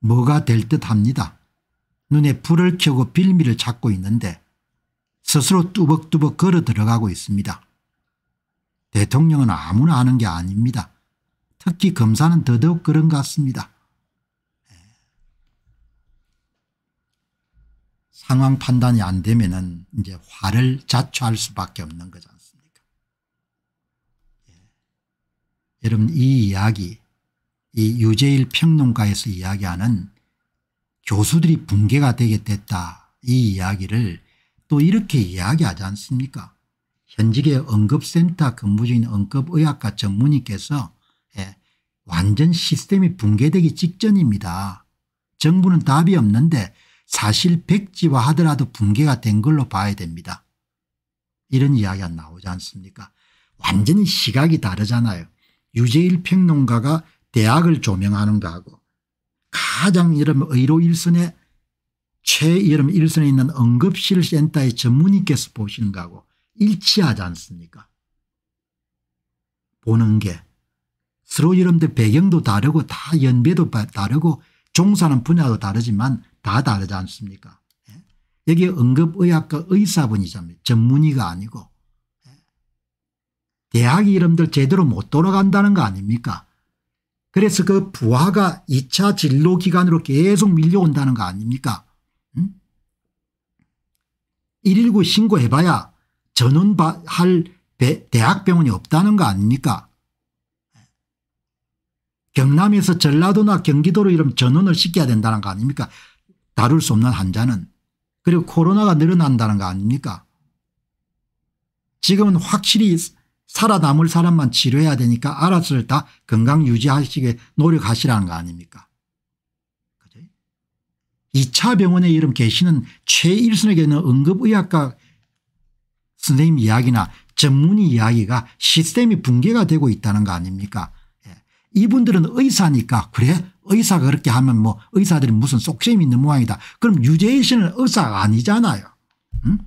뭐가 될 듯 합니다. 눈에 불을 켜고 빌미를 찾고 있는데 스스로 뚜벅뚜벅 걸어 들어가고 있습니다. 대통령은 아무나 하는 게 아닙니다. 특히 검사는 더더욱 그런 것 같습니다. 상황 판단이 안 되면은 이제 화를 자초할 수밖에 없는 거지 않습니까? 예. 여러분 이 이야기 이 유재일 평론가에서 이야기하는 교수들이 붕괴가 되게 됐다 이 이야기를 또 이렇게 이야기하지 않습니까? 현직의 응급센터 근무 중인 응급의학과 전문의께서 예, 완전 시스템이 붕괴되기 직전입니다. 정부는 답이 없는데 사실 백지화 하더라도 붕괴가 된 걸로 봐야 됩니다. 이런 이야기가 나오지 않습니까 완전히 시각이 다르잖아요. 유재일 평론가가 대학을 조명하는 거하고 가장 여러분 의료 일선에 최여름 일선에 있는 응급실 센터의 전문의께서 보시는 거하고 일치하지 않습니까 보는 게 서로 여러분들 배경도 다르고 다 연배도 다르고 종사하는 분야도 다르지만 다 다르지 않습니까 예? 여기 응급의학과 의사분이잖아요. 전문의가 아니고 예? 대학 이름들 제대로 못 돌아간다는 거 아닙니까 그래서 그 부하가 2차 진로기관으로 계속 밀려온다는 거 아닙니까 응? 119 신고해봐야 전원할 대학병원이 없다는 거 아닙니까? 경남에서 전라도나 경기도로 이런 전원을 시켜야 된다는 거 아닙니까? 다룰 수 없는 환자는. 그리고 코로나가 늘어난다는 거 아닙니까? 지금은 확실히 살아남을 사람만 치료해야 되니까 알아서 다 건강 유지하시게 노력하시라는 거 아닙니까 2차 병원에 이름 계시는 최일선에게는 응급의학과 선생님 이야기나 전문의 이야기가 시스템이 붕괴가 되고 있다는 거 아닙니까 예. 이분들은 의사니까 그래 의사가 그렇게 하면 뭐 의사들이 무슨 속셈이 있는 모양이다. 그럼 유재희 씨는 의사가 아니잖아요. 응?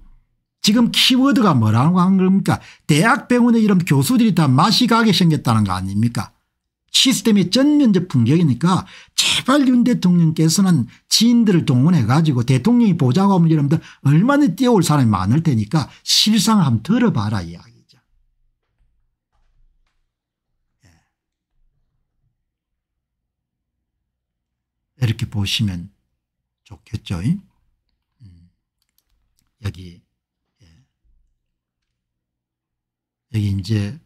지금 키워드가 뭐라고 하는 겁니까 대학병원에 이런 교수들이 다 맛이 가게 생겼다는 거 아닙니까 시스템이 전면적 풍격이니까 제발 윤 대통령께서는 지인들을 동원해 가지고 대통령이 보자고 하면 여러분들 얼마나 뛰어올 사람이 많을 테니까 실상 한번 들어봐라 이야기. 이렇게 보시면 좋겠죠. 음. 여기 예. 여기 이제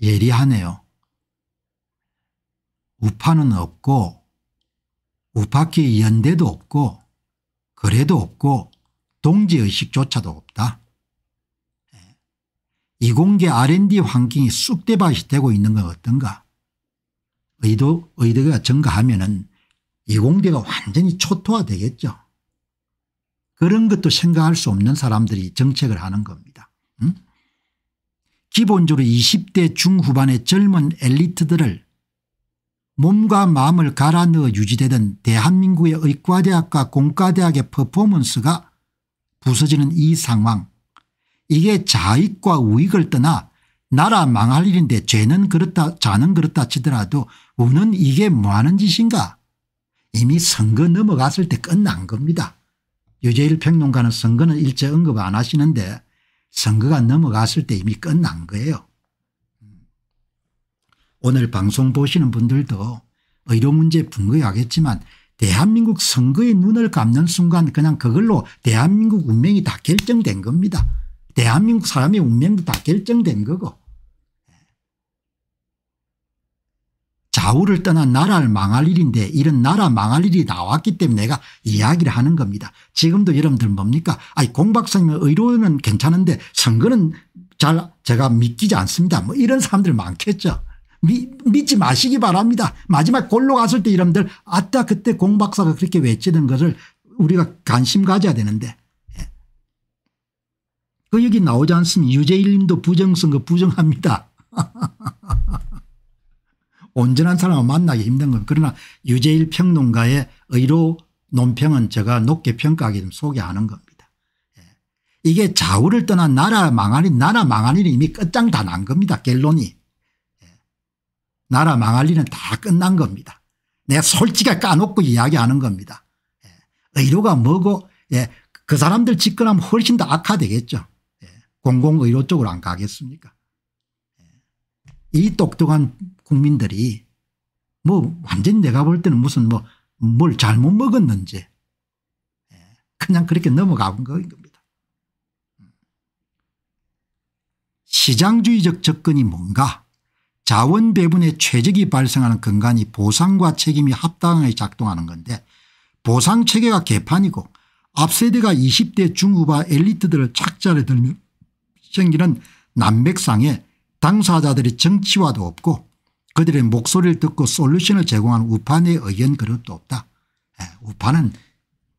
예리하네요. 우파는 없고 우파끼 연대도 없고 거래도 없고 동지의식조차도 없다. 예. 이공계 R&D 환경이 쑥대밭이 되고 있는 건 어떤가 의도, 의도가 증가하면 은 이공대가 완전히 초토화되겠죠. 그런 것도 생각할 수 없는 사람들이 정책을 하는 겁니다. 응? 기본적으로 20대 중후반의 젊은 엘리트들을 몸과 마음을 갈아 넣어 유지되던 대한민국의 의과대학과 공과대학의 퍼포먼스가 부서지는 이 상황 이게 자익과 우익을 떠나 나라 망할 일인데 죄는 그렇다 자는 그렇다 치더라도 우는 이게 뭐하는 짓인가 이미 선거 넘어갔을 때 끝난 겁니다. 유재일 평론가는 선거는 일체 언급 안 하시는데 선거가 넘어갔을 때 이미 끝난 거예요. 오늘 방송 보시는 분들도 의료 문제 분거하겠지만 대한민국 선거에 눈을 감는 순간 그냥 그걸로 대한민국 운명이 다 결정된 겁니다. 대한민국 사람의 운명도 다 결정된 거고 좌우를 떠난 나라를 망할 일인데 이런 나라 망할 일이 나왔기 때문에 내가 이야기를 하는 겁니다. 지금도 여러분들 뭡니까 아니 공 박사님 의료는 괜찮은데 선거는 잘 제가 믿기지 않습니다. 뭐 이런 사람들 많겠죠. 미, 믿지 마시기 바랍니다. 마지막 골로 갔을 때 여러분들 아따 그때 공 박사가 그렇게 외치던 것을 우리가 관심 가져야 되는데 예. 그 여기 나오지 않습니까 유재일 님도 부정선거 부정합니다. 온전한 사람을 만나기 힘든 겁니다. 그러나 유재일 평론가의 의로 논평은 제가 높게 평가하기 좀 소개하는 겁니다. 예. 이게 좌우를 떠난 나라 망할 일 나라 망할 일이 이미 끝장 다 난 겁니다. 결론이. 예. 나라 망할 일은 다 끝난 겁니다. 내가 솔직하게 까놓고 이야기하는 겁니다. 예. 의료가 뭐고 그 사람들 집권하면 훨씬 더 악화되겠죠. 예. 공공의료 쪽으로 안 가겠습니까 예. 이 똑똑한 국민들이 뭐 완전히 내가 볼 때는 무슨 뭐 뭘 잘못 먹었는지 예. 그냥 그렇게 넘어가는 겁니다. 시장주의적 접근이 뭔가 자원 배분의 최적이 발생하는 근간이 보상과 책임이 합당하게 작동하는 건데 보상 체계가 개판이고 앞세대가 20대 중후바 엘리트들을 착자를 들며 생기는 난맥상에 당사자들의 정치화도 없고 그들의 목소리를 듣고 솔루션을 제공하는 우판의 의견 그릇도 없다. 예, 우판은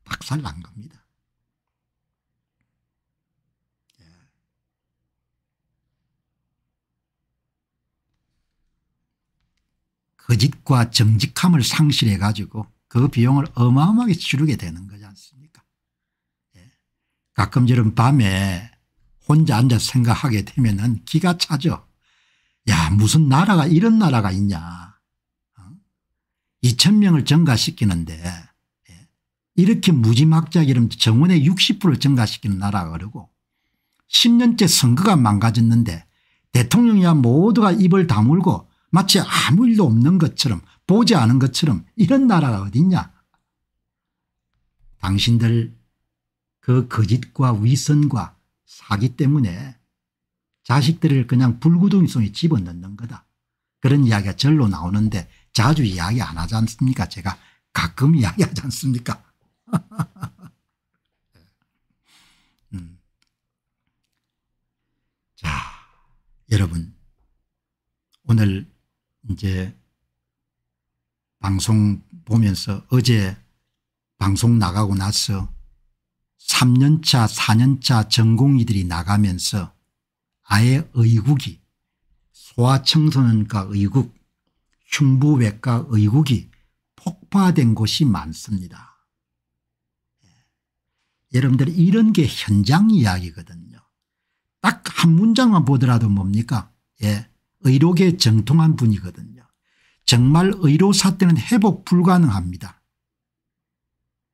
박살난 겁니다. 예. 거짓과 정직함을 상실해 가지고 그 비용을 어마어마하게 치르게 되는 거지 않습니까 예. 가끔 저런 밤에 혼자 앉아 생각하게 되면 은 기가 차죠. 야 무슨 나라가 이런 나라가 있냐. 어? 2천 명을 증가시키는데 예. 이렇게 무지막지하게 정원의 60%를 증가시키는 나라가 그러고 10년째 선거가 망가졌는데 대통령이야 모두가 입을 다물고 마치 아무 일도 없는 것처럼 보지 않은 것처럼 이런 나라가 어디 있냐. 당신들 그 거짓과 위선과 사기 때문에 자식들을 그냥 불구덩이 속에 집어넣는 거다. 그런 이야기가 절로 나오는데 자주 이야기 안 하지 않습니까 제가 가끔 이야기하지 않습니까 음. 자 여러분 오늘 이제 방송 보면서 어제 방송 나가고 나서 3년차 4년차 전공의들이 나가면서 아예 의국이 소아청소년과 의국 흉부외과 의국이 폭파된 곳이 많습니다. 예. 여러분들 이런 게 현장 이야기거든요. 딱 한 문장만 보더라도 뭡니까 예. 의료계 정통한 분이거든요. 정말 의료사 때는 회복 불가능합니다.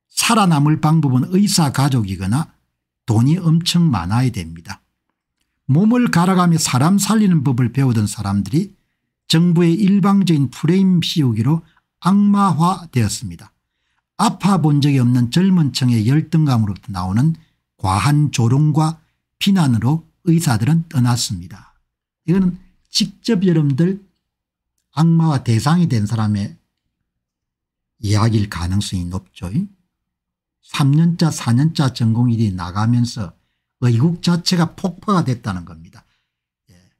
살아남을 방법은 의사 가족이거나 돈이 엄청 많아야 됩니다. 몸을 갈아가며 사람 살리는 법을 배우던 사람들이 정부의 일방적인 프레임 씌우기로 악마화되었습니다. 아파 본 적이 없는 젊은 층의 열등감으로부터 나오는 과한 조롱과 비난으로 의사들은 떠났습니다. 이거는 직접 여러분들 악마와 대상이 된 사람의 이야기일 가능성이 높죠. 3년차 4년차 전공일이 나가면서 의국 자체가 폭파가 됐다는 겁니다. 예.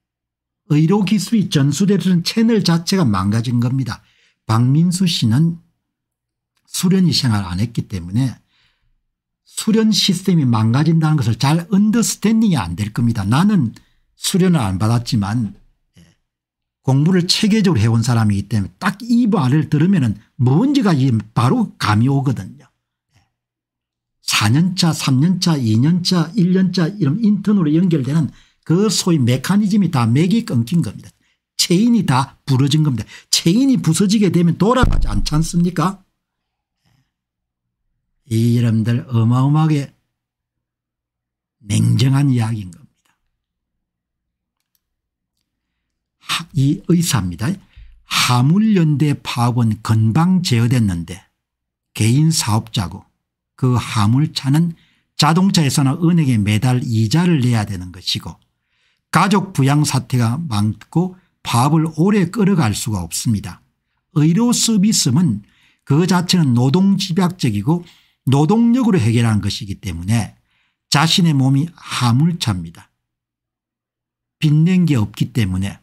의료기술이 전수되는 채널 자체가 망가진 겁니다. 박민수 씨는 수련이 생활 안 했기 때문에 수련 시스템이 망가진다는 것을 잘 언더스탠딩이 안 될 겁니다. 나는 수련을 안 받았지만 공부를 체계적으로 해온 사람이기 때문에 딱 이 말을 들으면 뭔지가 바로 감이 오거든요. 4년차 3년차 2년차 1년차 이런 인턴으로 연결되는 그 소위 메커니즘이 다 맥이 끊긴 겁니다. 체인이 다 부러진 겁니다. 체인이 부서지게 되면 돌아가지 않지 않습니까 이 여러분들 어마어마하게 냉정한 이야기인 겁니다. 이 의사입니다. 하물연대 파업은 건방 제어됐는데 개인 사업자고 그 하물차는 자동차에서나 은행에 매달 이자를 내야 되는 것이고 가족 부양 사태가 많고 파업을 오래 끌어갈 수가 없습니다. 의료 서비스는 그 자체는 노동 집약적이고 노동력으로 해결하는 것이기 때문에 자신의 몸이 하물차입니다. 빛낸 게 없기 때문에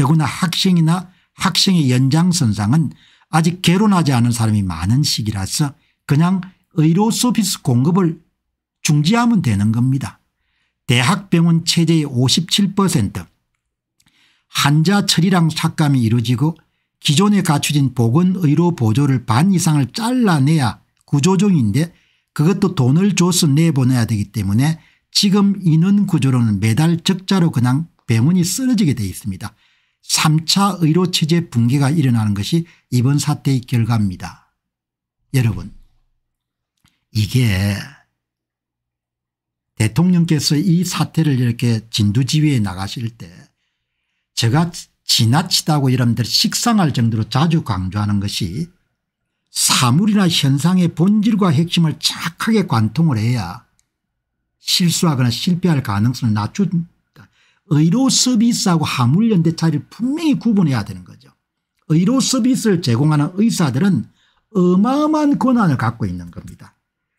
더구나 학생이나 학생의 연장선상은 아직 결혼하지 않은 사람이 많은 시기라서 그냥 의료 서비스 공급을 중지하면 되는 겁니다. 대학병원 체제의 57% 환자 처리랑 삭감이 이루어지고 기존에 갖춰진 보건의료 보조를 반 이상을 잘라내야 구조종인데 그것도 돈을 줘서 내보내야 되기 때문에 지금 인원 구조로는 매달 적자로 그냥 병원이 쓰러지게 되어 있습니다. 3차 의료체제 붕괴가 일어나는 것이 이번 사태의 결과입니다. 여러분 이게 대통령께서 이 사태를 이렇게 진두지휘에 나가실 때 제가 지나치다고 여러분들 식상할 정도로 자주 강조하는 것이 사물이나 현상의 본질과 핵심을 정확하게 관통을 해야 실수하거나 실패할 가능성을 낮춘다. 의료 서비스하고 화물연대 차이를 분명히 구분해야 되는 거죠. 의료 서비스를 제공하는 의사들은 어마어마한 권한을 갖고 있는 겁니다.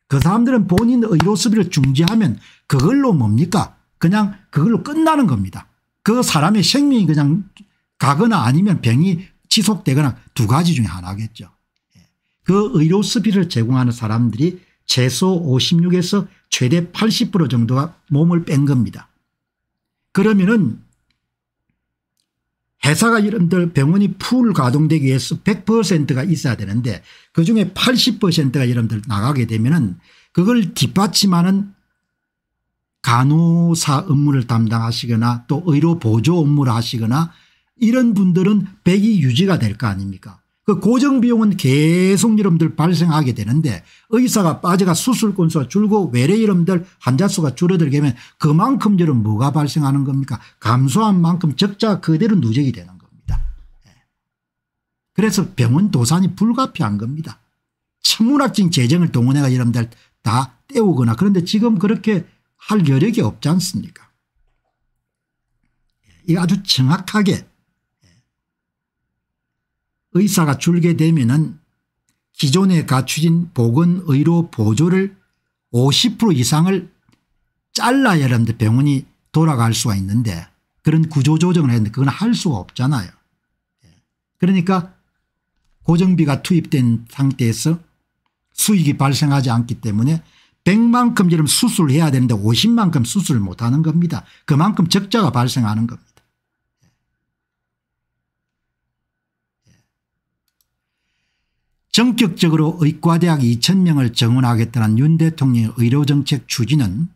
그 사람들은 본인 의료 서비스를 중지하면 그걸로 뭡니까 그냥 그걸로 끝나는 겁니다. 그 사람의 생명이 그냥 가거나 아니면 병이 지속되거나 두 가지 중에 하나겠죠. 예. 그 의료 서비스를 제공하는 사람들이 최소 56에서 최대 80% 정도가 몸을 뺀 겁니다. 그러면은 회사가 여러분들 병원이 풀 가동되기 위해서 100%가 있어야 되는데 그중에 80%가 여러분들 나가게 되면은 그걸 뒷받침하는 간호사 업무를 담당하시거나 또 의료 보조 업무를 하시거나 이런 분들은 백이 유지가 될 거 아닙니까 그 고정 비용은 계속 여러분들 발생하게 되는데 의사가 빠져가 수술 건수가 줄고 외래 여러분들 환자 수가 줄어들게 되면 그만큼 여러분 뭐가 발생하는 겁니까 감소한 만큼 적자 그대로 누적이 되는 겁니다. 예. 그래서 병원 도산이 불가피한 겁니다. 천문학적인 재정을 동원해가 여러분들 다 떼우거나 그런데 지금 그렇게 할 여력이 없지 않습니까 예. 이 아주 정확하게 의사가 줄게 되면은 기존에 갖추진 보건의료 보조를 50% 이상을 잘라야 여러분들 병원이 돌아갈 수가 있는데 그런 구조조정을 했는데 그건 할 수가 없잖아요. 예. 그러니까 고정비가 투입된 상태에서 수익이 발생하지 않기 때문에 100만큼 여러분 수술해야 되는데 50만큼 수술을 못하는 겁니다. 그만큼 적자가 발생하는 겁니다. 전격적으로 의과대학 2천명을 정원하겠다는 윤 대통령의 의료정책 추진은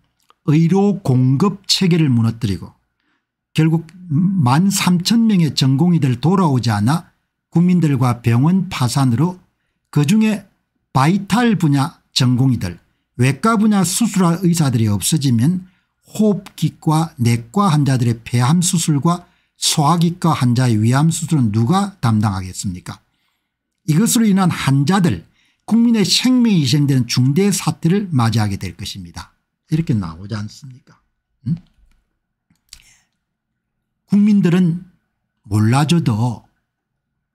의료 공급 체계를 무너뜨리고 결국 1만 3천 명의 전공의들 돌아오지 않아 국민들과 병원 파산으로 그중에 바이탈 분야 전공의들 외과 분야 수술할 의사들이 없어지면 호흡기과 내과 환자들의 폐암 수술과 소화기과 환자의 위암 수술은 누가 담당하겠습니까 이것으로 인한 환자들 국민의 생명이 희생되는 중대 사태를 맞이하게 될 것입니다. 이렇게 나오지 않습니까 음? 국민들은 몰라줘도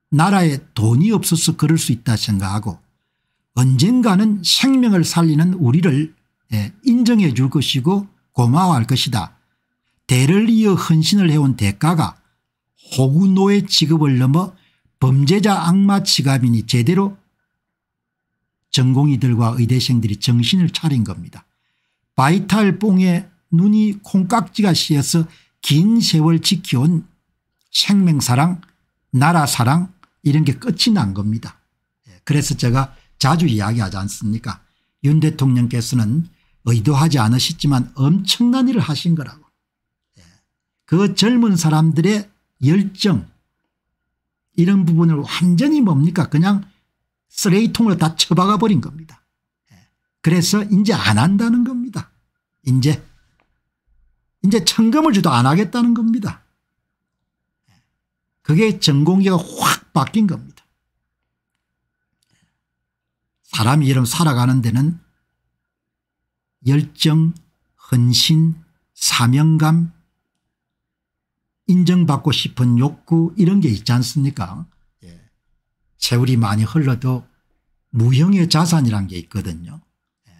나라에 돈이 없어서 그럴 수 있다 생각하고 언젠가는 생명을 살리는 우리를 예, 인정해 줄 것이고 고마워할 것이다. 대를 이어 헌신을 해온 대가가 호구노의 직업을 넘어 범죄자 악마 지갑이니 제대로 전공의들과 의대생들이 정신을 차린 겁니다. 바이탈 뽕에 눈이 콩깍지가 씌어서 긴 세월 지켜온 생명사랑 나라사랑 이런 게 끝이 난 겁니다. 예, 그래서 제가 자주 이야기하지 않습니까 윤 대통령께서는 의도하지 않으셨지만 엄청난 일을 하신 거라고. 예, 그 젊은 사람들의 열정 이런 부분을 완전히 뭡니까 그냥 쓰레기통으로 다 처박아 버린 겁니다. 예. 그래서 이제 안 한다는 겁니다. 이제 이제 천금을 주도 안 하겠다는 겁니다. 예. 그게 전공기가 확 바뀐 겁니다. 사람이 이름 살아가는 데는 열정, 헌신, 사명감 인정받고 싶은 욕구 이런 게 있지 않습니까 예. 세월이 많이 흘러도 무형의 자산이란 게 있거든요. 예.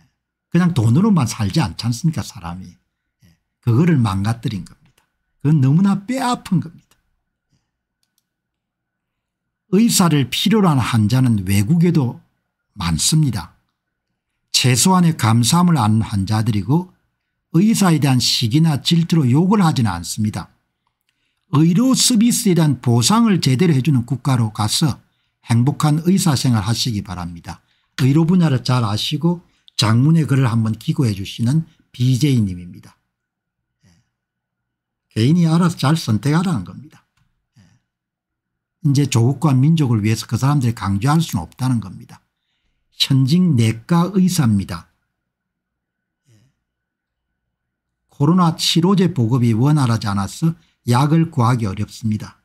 그냥 돈으로만 살지 않지 않습니까 사람이. 예. 그거를 망가뜨린 겁니다. 그건 너무나 뼈아픈 겁니다. 의사를 필요로 하는 환자는 외국에도 많습니다. 최소한의 감사함을 아는 환자들이고 의사에 대한 시기나 질투로 욕을 하지는 않습니다. 의료 서비스에 대한 보상을 제대로 해주는 국가로 가서 행복한 의사생활 하시기 바랍니다. 의료 분야를 잘 아시고 장문의 글을 한번 기고해 주시는 BJ님입니다. 예. 개인이 알아서 잘 선택하라는 겁니다. 예. 이제 조국과 민족을 위해서 그 사람들이 강조할 수는 없다는 겁니다. 현직 내과 의사입니다. 예. 코로나 치료제 보급이 원활하지 않아서 약을 구하기 어렵습니다.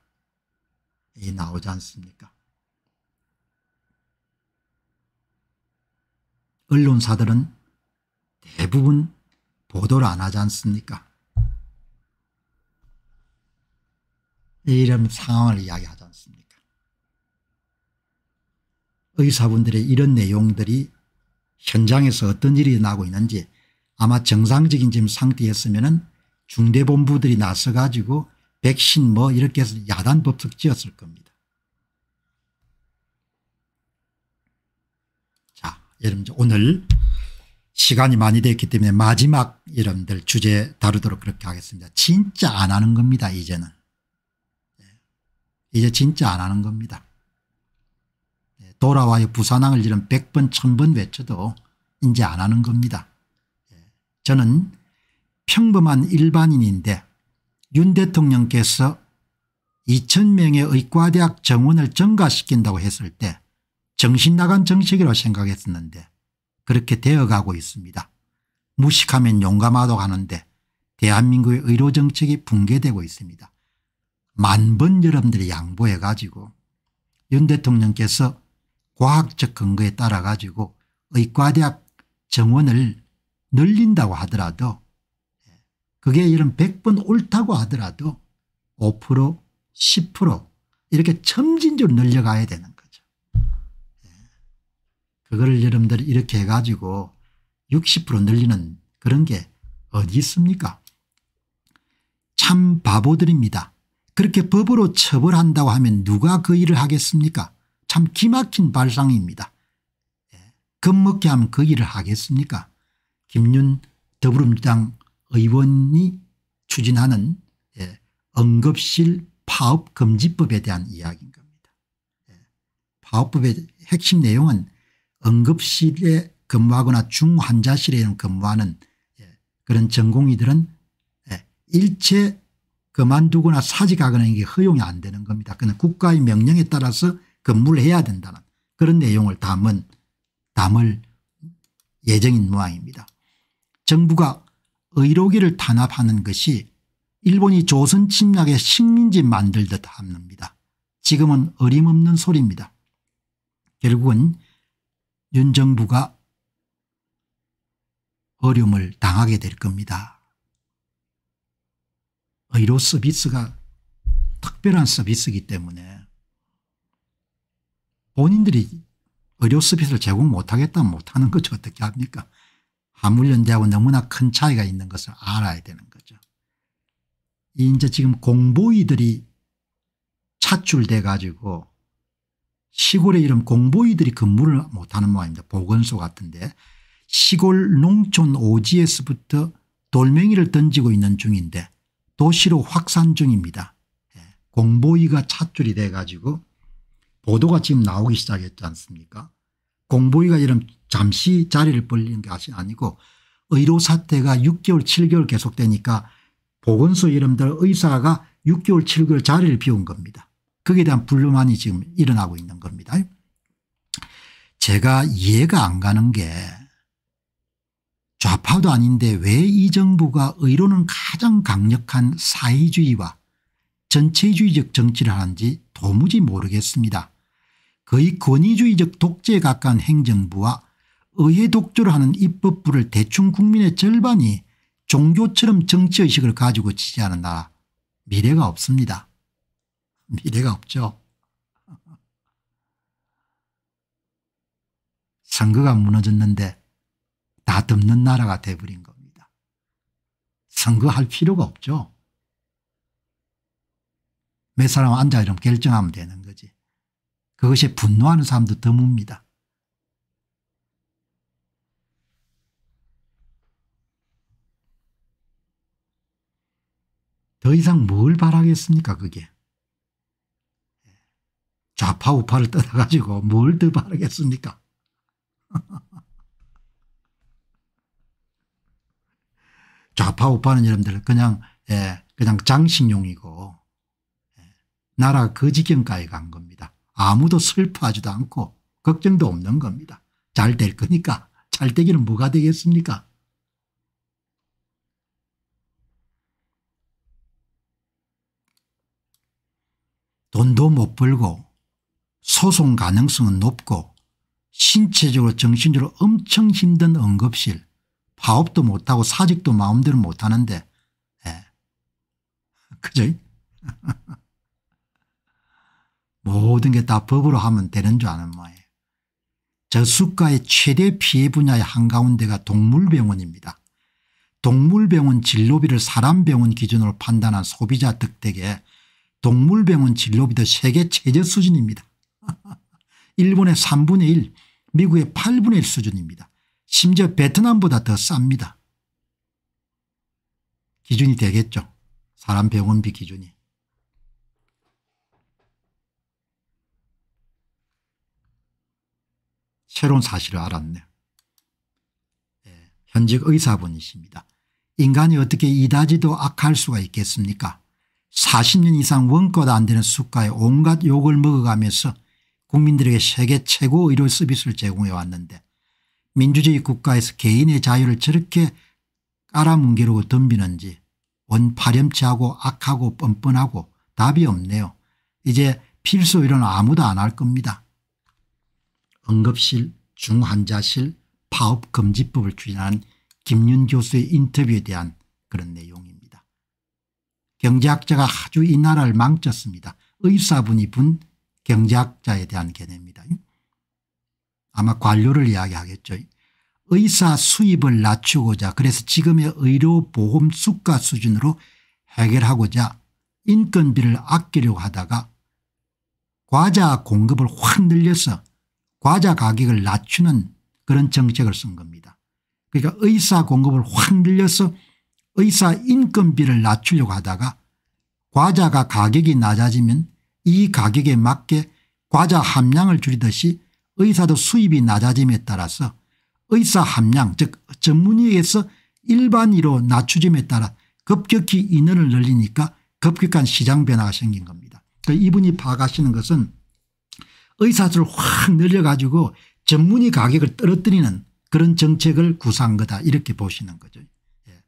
이 나오지 않습니까? 언론사들은 대부분 보도를 안 하지 않습니까? 이런 상황을 이야기하지 않습니까? 의사분들의 이런 내용들이 현장에서 어떤 일이 나고 있는지 아마 정상적인 지금 상태였으면 중대본부들이 나서 가지고 백신 뭐 이렇게 해서 야단법석 지었을 겁니다. 자 여러분 오늘 시간이 많이 됐기 때문에 마지막 여러분들 주제 다루도록 그렇게 하겠습니다. 진짜 안 하는 겁니다 이제는. 네. 이제 진짜 안 하는 겁니다. 네. 돌아와요 부산항을 이런 100번 1000번 외쳐도 이제 안 하는 겁니다. 저는 평범한 일반인인데 윤 대통령께서 2천명의 의과대학 정원을 증가시킨다고 했을 때 정신 나간 정책이라고 생각했었는데 그렇게 되어가고 있습니다. 무식하면 용감하다고 하는데 대한민국의 의료정책이 붕괴되고 있습니다. 만번 여러분들이 양보해 가지고 윤 대통령께서 과학적 근거에 따라 가지고 의과대학 정원을 늘린다고 하더라도 그게 이런 100번 옳다고 하더라도 5% 10% 이렇게 점진적으로 늘려가야 되는 거죠. 예. 그거를 여러분들이 이렇게 해가지고 60% 늘리는 그런 게 어디 있습니까 참 바보들입니다. 그렇게 법으로 처벌한다고 하면 누가 그 일을 하겠습니까 참 기막힌 발상입니다. 예. 겁먹게 하면 그 일을 하겠습니까 김윤 더불어민주당 의원이 추진하는 예, 응급실 파업금지법에 대한 이야기인 겁니다. 예, 파업법의 핵심 내용은 응급실에 근무하거나 중환자실에 근무하는 예, 그런 전공의들은 예, 일체 그만두거나 사직하거나 이게 허용이 안 되는 겁니다. 그는 국가의 명령에 따라서 근무를 해야 된다는 그런 내용을 담은 담을 예정인 모양입니다. 정부가 의료기를 탄압하는 것이 일본이 조선 침략의 식민지 만들듯 합니다. 지금은 어림없는 소리입니다. 결국은 윤 정부가 어려움을 당하게 될 겁니다. 의료 서비스가 특별한 서비스이기 때문에 본인들이 의료 서비스를 제공 못하겠다면 못하는 거죠. 어떻게 합니까 화물연대하고 너무나 큰 차이가 있는 것을 알아야 되는 거죠. 이제 지금 공보이들이 차출돼 가지고 시골에 이런 공보이들이 근무를 못하는 모양입니다. 보건소 같은데 시골 농촌 오지에서부터 돌멩이를 던지고 있는 중인데 도시로 확산 중입니다. 예, 공보이가 차출이 돼 가지고 보도가 지금 나오기 시작했지 않습니까 공보위가 이런 잠시 자리를 벌리는 것이 아니고 의료 사태가 6개월 7개월 계속되니까 보건소 이름들 의사가 6개월 7개월 자리를 비운 겁니다. 거기에 대한 불만이 지금 일어나고 있는 겁니다. 제가 이해가 안 가는 게 좌파도 아닌데 왜 이 정부가 의료는 가장 강력한 사회주의와 전체주의적 정치를 하는지 도무지 모르겠습니다. 거의 권위주의적 독재에 가까운 행정부와 의회 독주를 하는 입법부를 대충 국민의 절반이 종교처럼 정치의식을 가지고 지지하는 나라 미래가 없습니다. 미래가 없죠. 선거가 무너졌는데 다 덮는 나라가 돼버린 겁니다. 선거할 필요가 없죠. 몇 사람 앉아 이러면 결정하면 되는 거지. 그것이 분노하는 사람도 드뭅니다. 더 이상 뭘 바라겠습니까 그게. 좌파 우파를 떠나가지고 뭘 더 바라겠습니까 좌파 우파는 여러분들 그냥 예, 그냥 장식용이고 예, 나라가 그 지경까지 간 겁니다. 아무도 슬퍼하지도 않고 걱정도 없는 겁니다. 잘 될 거니까 잘 되기는 뭐가 되겠습니까 돈도 못 벌고 소송 가능성은 높고 신체적으로 정신적으로 엄청 힘든 응급실 파업도 못하고 사직도 마음대로 못하는데 예. 그죠 모든 게 다 법으로 하면 되는 줄 아는 모양이에요. 저수가의 최대 피해 분야의 한가운데가 동물병원입니다. 동물병원 진료비를 사람병원 기준으로 판단한 소비자 득택에 동물병원 진료비도 세계 최저 수준입니다. 일본의 3분의 1 미국의 8분의 1 수준입니다. 심지어 베트남보다 더 쌉니다. 기준이 되겠죠. 사람 병원비 기준이. 새로운 사실을 알았네요. 예, 현직 의사분이십니다. 인간이 어떻게 이다지도 악할 수가 있겠습니까 40년 이상 원가도 안 되는 수가에 온갖 욕을 먹어가면서 국민들에게 세계 최고 의료 서비스를 제공해 왔는데 민주주의 국가에서 개인의 자유를 저렇게 깔아뭉개려고 덤비는지 원 파렴치하고 악하고 뻔뻔하고 답이 없네요. 이제 필수 의료는 아무도 안 할 겁니다. 응급실 중환자실 파업금지법을 추진한 김윤 교수의 인터뷰에 대한 그런 내용입니다. 경제학자가 아주 이 나라를 망쳤습니다. 의사분이 분 경제학자에 대한 개념입니다. 아마 관료를 이야기하겠죠. 의사 수입을 낮추고자 그래서 지금의 의료보험 수가 수준으로 해결하고자 인건비를 아끼려고 하다가 과자 공급을 확 늘려서 과자 가격을 낮추는 그런 정책을 쓴 겁니다. 그러니까 의사 공급을 확 늘려서 의사 인건비를 낮추려고 하다가 과자가 가격이 낮아지면 이 가격에 맞게 과자 함량을 줄이듯이 의사도 수입이 낮아짐에 따라서 의사 함량 즉 전문의에서 일반의로 낮추짐에 따라 급격히 인원을 늘리니까 급격한 시장 변화가 생긴 겁니다. 그러니까 이분이 파악하시는 것은 의사수를 확 늘려가지고 전문의 가격을 떨어뜨리는 그런 정책을 구사한 거다 이렇게 보시는 거죠. 예.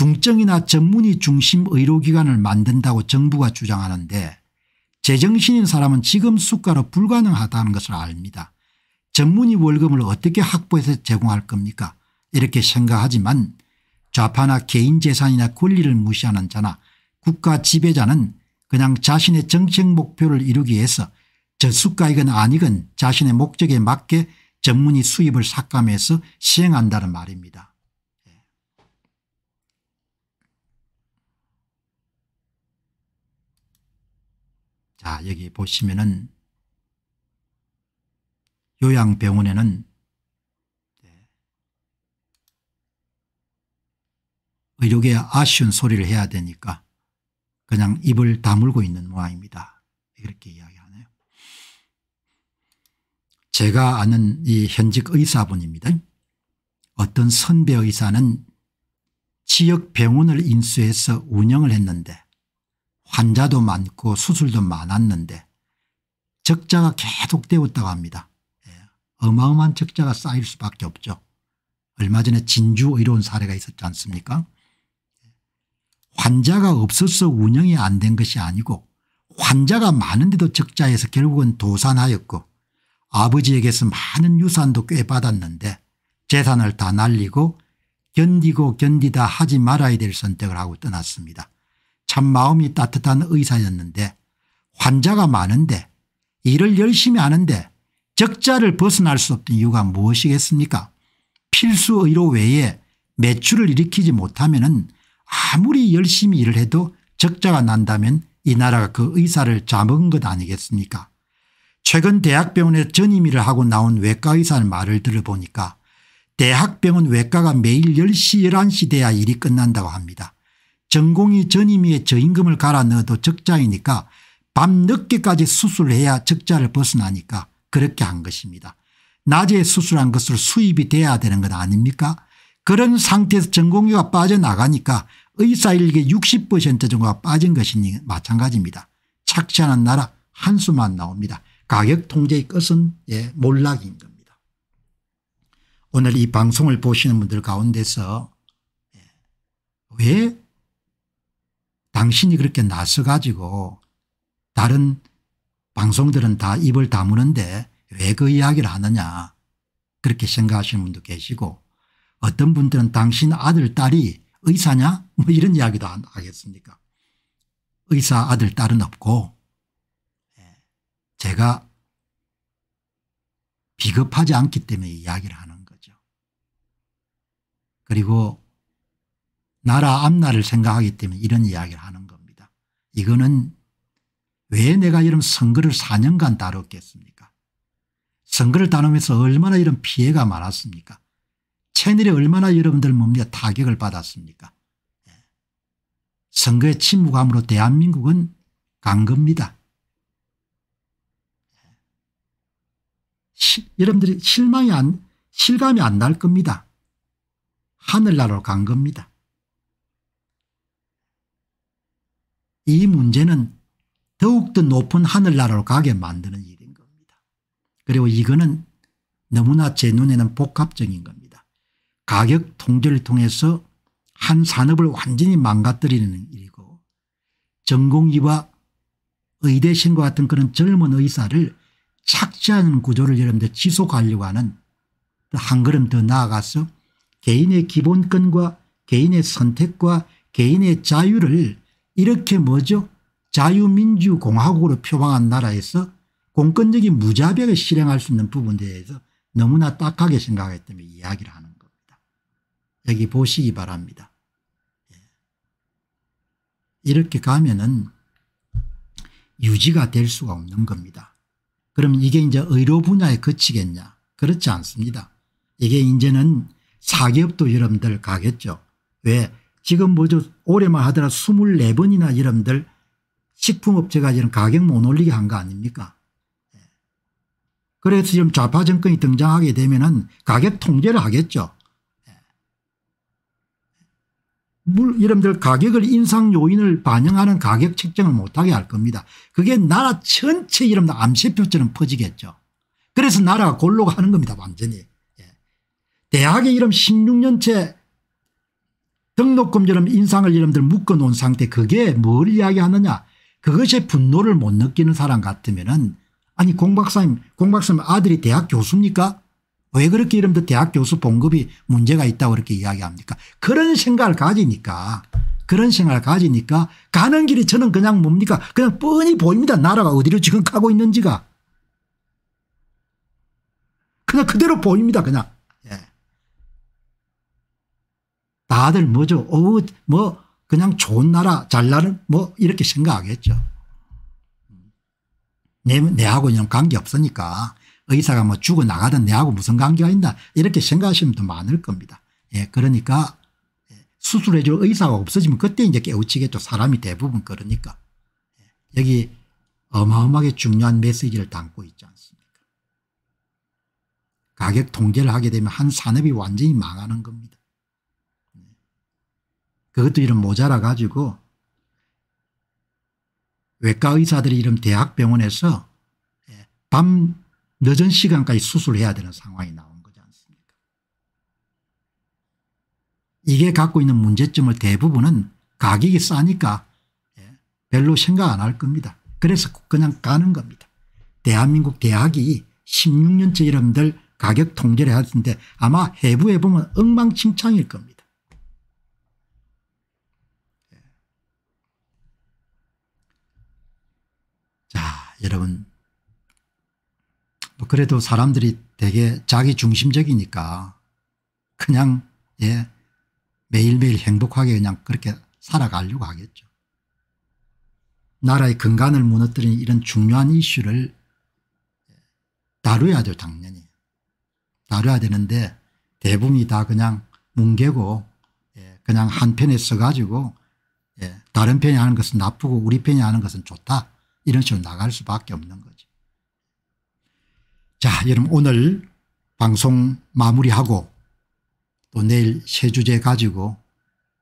중증이나 전문의 중심 의료기관을 만든다고 정부가 주장하는데 제정신인 사람은 지금 수가로 불가능하다는 것을 압니다. 전문의 월급을 어떻게 확보해서 제공할 겁니까 이렇게 생각하지만 좌파나 개인 재산이나 권리를 무시하는 자나 국가 지배자는 그냥 자신의 정책 목표를 이루기 위해서 저수가이건 아니건 자신의 목적에 맞게 전문의 수입을 삭감해서 시행한다는 말입니다. 예. 자 여기 보시면은 요양병원에는 네. 의료계에 아쉬운 소리를 해야 되니까 그냥 입을 다물고 있는 모양입니다. 이렇게 이야기하네요. 제가 아는 이 현직 의사분입니다. 어떤 선배 의사는 지역 병원을 인수해서 운영을 했는데 환자도 많고 수술도 많았는데 적자가 계속 되었다고 합니다. 예, 어마어마한 적자가 쌓일 수밖에 없죠. 얼마 전에 진주 의료원 사례가 있었지 않습니까 환자가 없어서 운영이 안 된 것이 아니고 환자가 많은데도 적자에서 결국은 도산하였고 아버지에게서 많은 유산도 꽤 받았는데 재산을 다 날리고 견디고 견디다 하지 말아야 될 선택을 하고 떠났습니다. 참 마음이 따뜻한 의사였는데 환자가 많은데 일을 열심히 하는데 적자를 벗어날 수 없던 이유가 무엇이겠습니까 필수 의료 외에 매출을 일으키지 못하면 아무리 열심히 일을 해도 적자가 난다면 이 나라가 그 의사를 잡은 것 아니겠습니까 최근 대학병원에 전임 일을 하고 나온 외과의사의 말을 들어보니까 대학병원 외과가 매일 10시 11시 돼야 일이 끝난다고 합니다. 전공의 전임의에 저임금을 갈아 넣어도 적자이니까 밤 늦게까지 수술을 해야 적자를 벗어나니까 그렇게 한 것입니다. 낮에 수술한 것으로 수입이 돼야 되는 것 아닙니까 그런 상태에서 전공의가 빠져나가니까 의사일계 60% 정도가 빠진 것이니 마찬가지입니다. 착취하는 나라 한수만 나옵니다. 가격 통제의 끝은 예, 몰락인 겁니다. 오늘 이 방송을 보시는 분들 가운데서 예, 왜 당신이 그렇게 나서 가지고 다른 방송들은 다 입을 다무는데 왜 그 이야기를 하느냐 그렇게 생각하시는 분도 계시고 어떤 분들은 당신 아들 딸이 의사냐 뭐 이런 이야기도 하겠습니까 의사 아들 딸은 없고 예, 제가 비겁하지 않기 때문에 이야기를 하는 거죠. 그리고 나라 앞날을 생각하기 때문에 이런 이야기를 하는 겁니다. 이거는 왜 내가 이런 선거를 4년간 다뤘겠습니까 선거를 다루면서 얼마나 이런 피해가 많았습니까 채널이 얼마나 여러분들 뭡니까 타격을 받았습니까 예. 선거의 침묵함으로 대한민국은 간 겁니다. 시, 여러분들이 실망이 안 실감이 안 날 겁니다. 하늘나라로 간 겁니다. 이 문제는 더욱더 높은 하늘나라로 가게 만드는 일인 겁니다. 그리고 이거는 너무나 제 눈에는 복합적인 겁니다. 가격 통제를 통해서 한 산업을 완전히 망가뜨리는 일이고 전공의와 의대생과 같은 그런 젊은 의사를 착취하는 구조를 여러분들 지속하려고 하는 한 걸음 더 나아가서 개인의 기본권과 개인의 선택과 개인의 자유를 이렇게 뭐죠 자유민주공화국으로 표방한 나라에서 공권적인 무자백을 실행할 수 있는 부분에 대해서 너무나 딱하게 생각하기 때문에 이야기를 하는 겁니다. 여기 보시기 바랍니다. 예. 이렇게 가면은 유지가 될 수가 없는 겁니다. 그럼 이게 이제 의료 분야에 그치겠냐 그렇지 않습니다. 이게 이제는 사기업도 여러분들 가겠죠. 왜 지금 뭐죠 올해만 하더라도 24번이나 여러분들 식품업체가 이런 가격 못 올리게 한 거 아닙니까 예. 그래서 지금 좌파 정권이 등장하게 되면 가격 통제를 하겠죠. 예. 물 여러분들 가격을 인상 요인을 반영하는 가격 책정을 못하게 할 겁니다. 그게 나라 전체 이름 암세표처럼 퍼지겠죠. 그래서 나라가 골로 가는 겁니다. 완전히. 예. 대학의 이름 16년째 등록금처럼 인상을 여러분들 묶어놓은 상태 그게 뭘 이야기하느냐? 그것에 분노를 못 느끼는 사람 같으면 아니 공박사님 공박사님 아들이 대학 교수입니까? 왜 그렇게 이름도 대학 교수 봉급이 문제가 있다고 그렇게 이야기합니까? 그런 생각을 가지니까 그런 생각을 가지니까 가는 길이 저는 그냥 뭡니까? 그냥 뻔히 보입니다. 나라가 어디로 지금 가고 있는지가. 그냥 그대로 보입니다 그냥 예. 다들 뭐죠 어우 뭐 그냥 좋은 나라 잘 나는 뭐 이렇게 생각하겠죠. 내, 내하고 는 관계없으니까 의사가 뭐 죽어 나가든 내하고 무슨 관계가 있나 이렇게 생각하시면 더 많을 겁니다. 예, 그러니까 예, 수술해 줄 의사가 없어지면 그때 이제 깨우치겠죠. 사람이 대부분 그러니까. 예, 여기 어마어마하게 중요한 메시지를 담고 있지 않습니까 가격 통제를 하게 되면 한 산업이 완전히 망하는 겁니다. 그것도 이런 모자라 가지고 외과 의사들이 이런 대학병원에서 예, 밤 늦은 시간까지 수술해야 되는 상황이 나온 거지 않습니까 이게 갖고 있는 문제점을 대부분은 가격이 싸니까 예, 별로 생각 안 할 겁니다. 그래서 그냥 가는 겁니다. 대한민국 대학이 16년째 여러분들 가격 통제를 되는데 아마 해부해 보면 엉망진창일 겁니다. 여러분 뭐 그래도 사람들이 되게 자기 중심적이니까 그냥 예 매일매일 행복하게 그냥 그렇게 살아가려고 하겠죠. 나라의 근간을 무너뜨리는 이런 중요한 이슈를 다뤄야죠 당연히. 다뤄야 되는데 대부분이 다 그냥 뭉개고 예, 그냥 한 편에 써가지고 예, 다른 편이 하는 것은 나쁘고 우리 편이 하는 것은 좋다 이런 식으로 나갈 수밖에 없는 거죠. 자 여러분 오늘 방송 마무리하고 또 내일 새 주제 가지고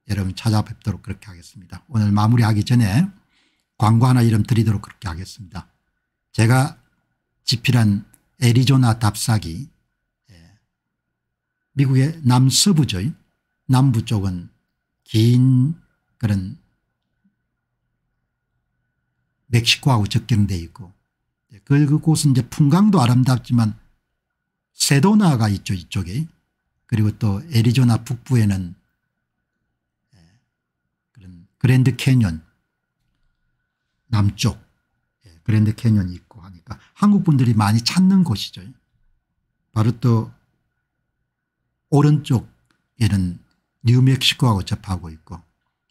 여러분 찾아뵙도록 그렇게 하겠습니다. 오늘 마무리하기 전에 광고 하나 이름 드리도록 그렇게 하겠습니다. 제가 집필한 애리조나 답사기 예. 미국의 남서부죠. 남부 쪽은 긴 그런 멕시코하고 접경돼 있고 그, 그곳은 이제 풍광도 아름답지만 세도나가 있죠 이쪽에 그리고 또 애리조나 북부에는 예, 그런 그랜드 캐년 남쪽 예, 그랜드 캐년이 있고 하니까 한국 분들이 많이 찾는 곳이죠. 바로 또 오른쪽에는 뉴멕시코하고 접하고 있고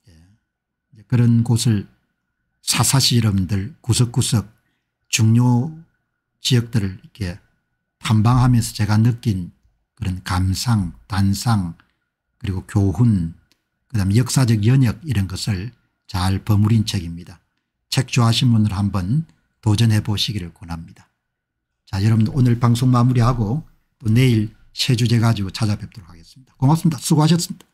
예, 그런 곳을 사사시 여러분들 구석구석 중요 지역들을 이렇게 탐방하면서 제가 느낀 그런 감상 단상 그리고 교훈 그다음 역사적 연역 이런 것을 잘 버무린 책입니다. 책 좋아하신 분들 한번 도전해 보시기를 권합니다. 자 여러분들 오늘 방송 마무리하고 또 내일 새 주제 가지고 찾아뵙도록 하겠습니다. 고맙습니다. 수고하셨습니다.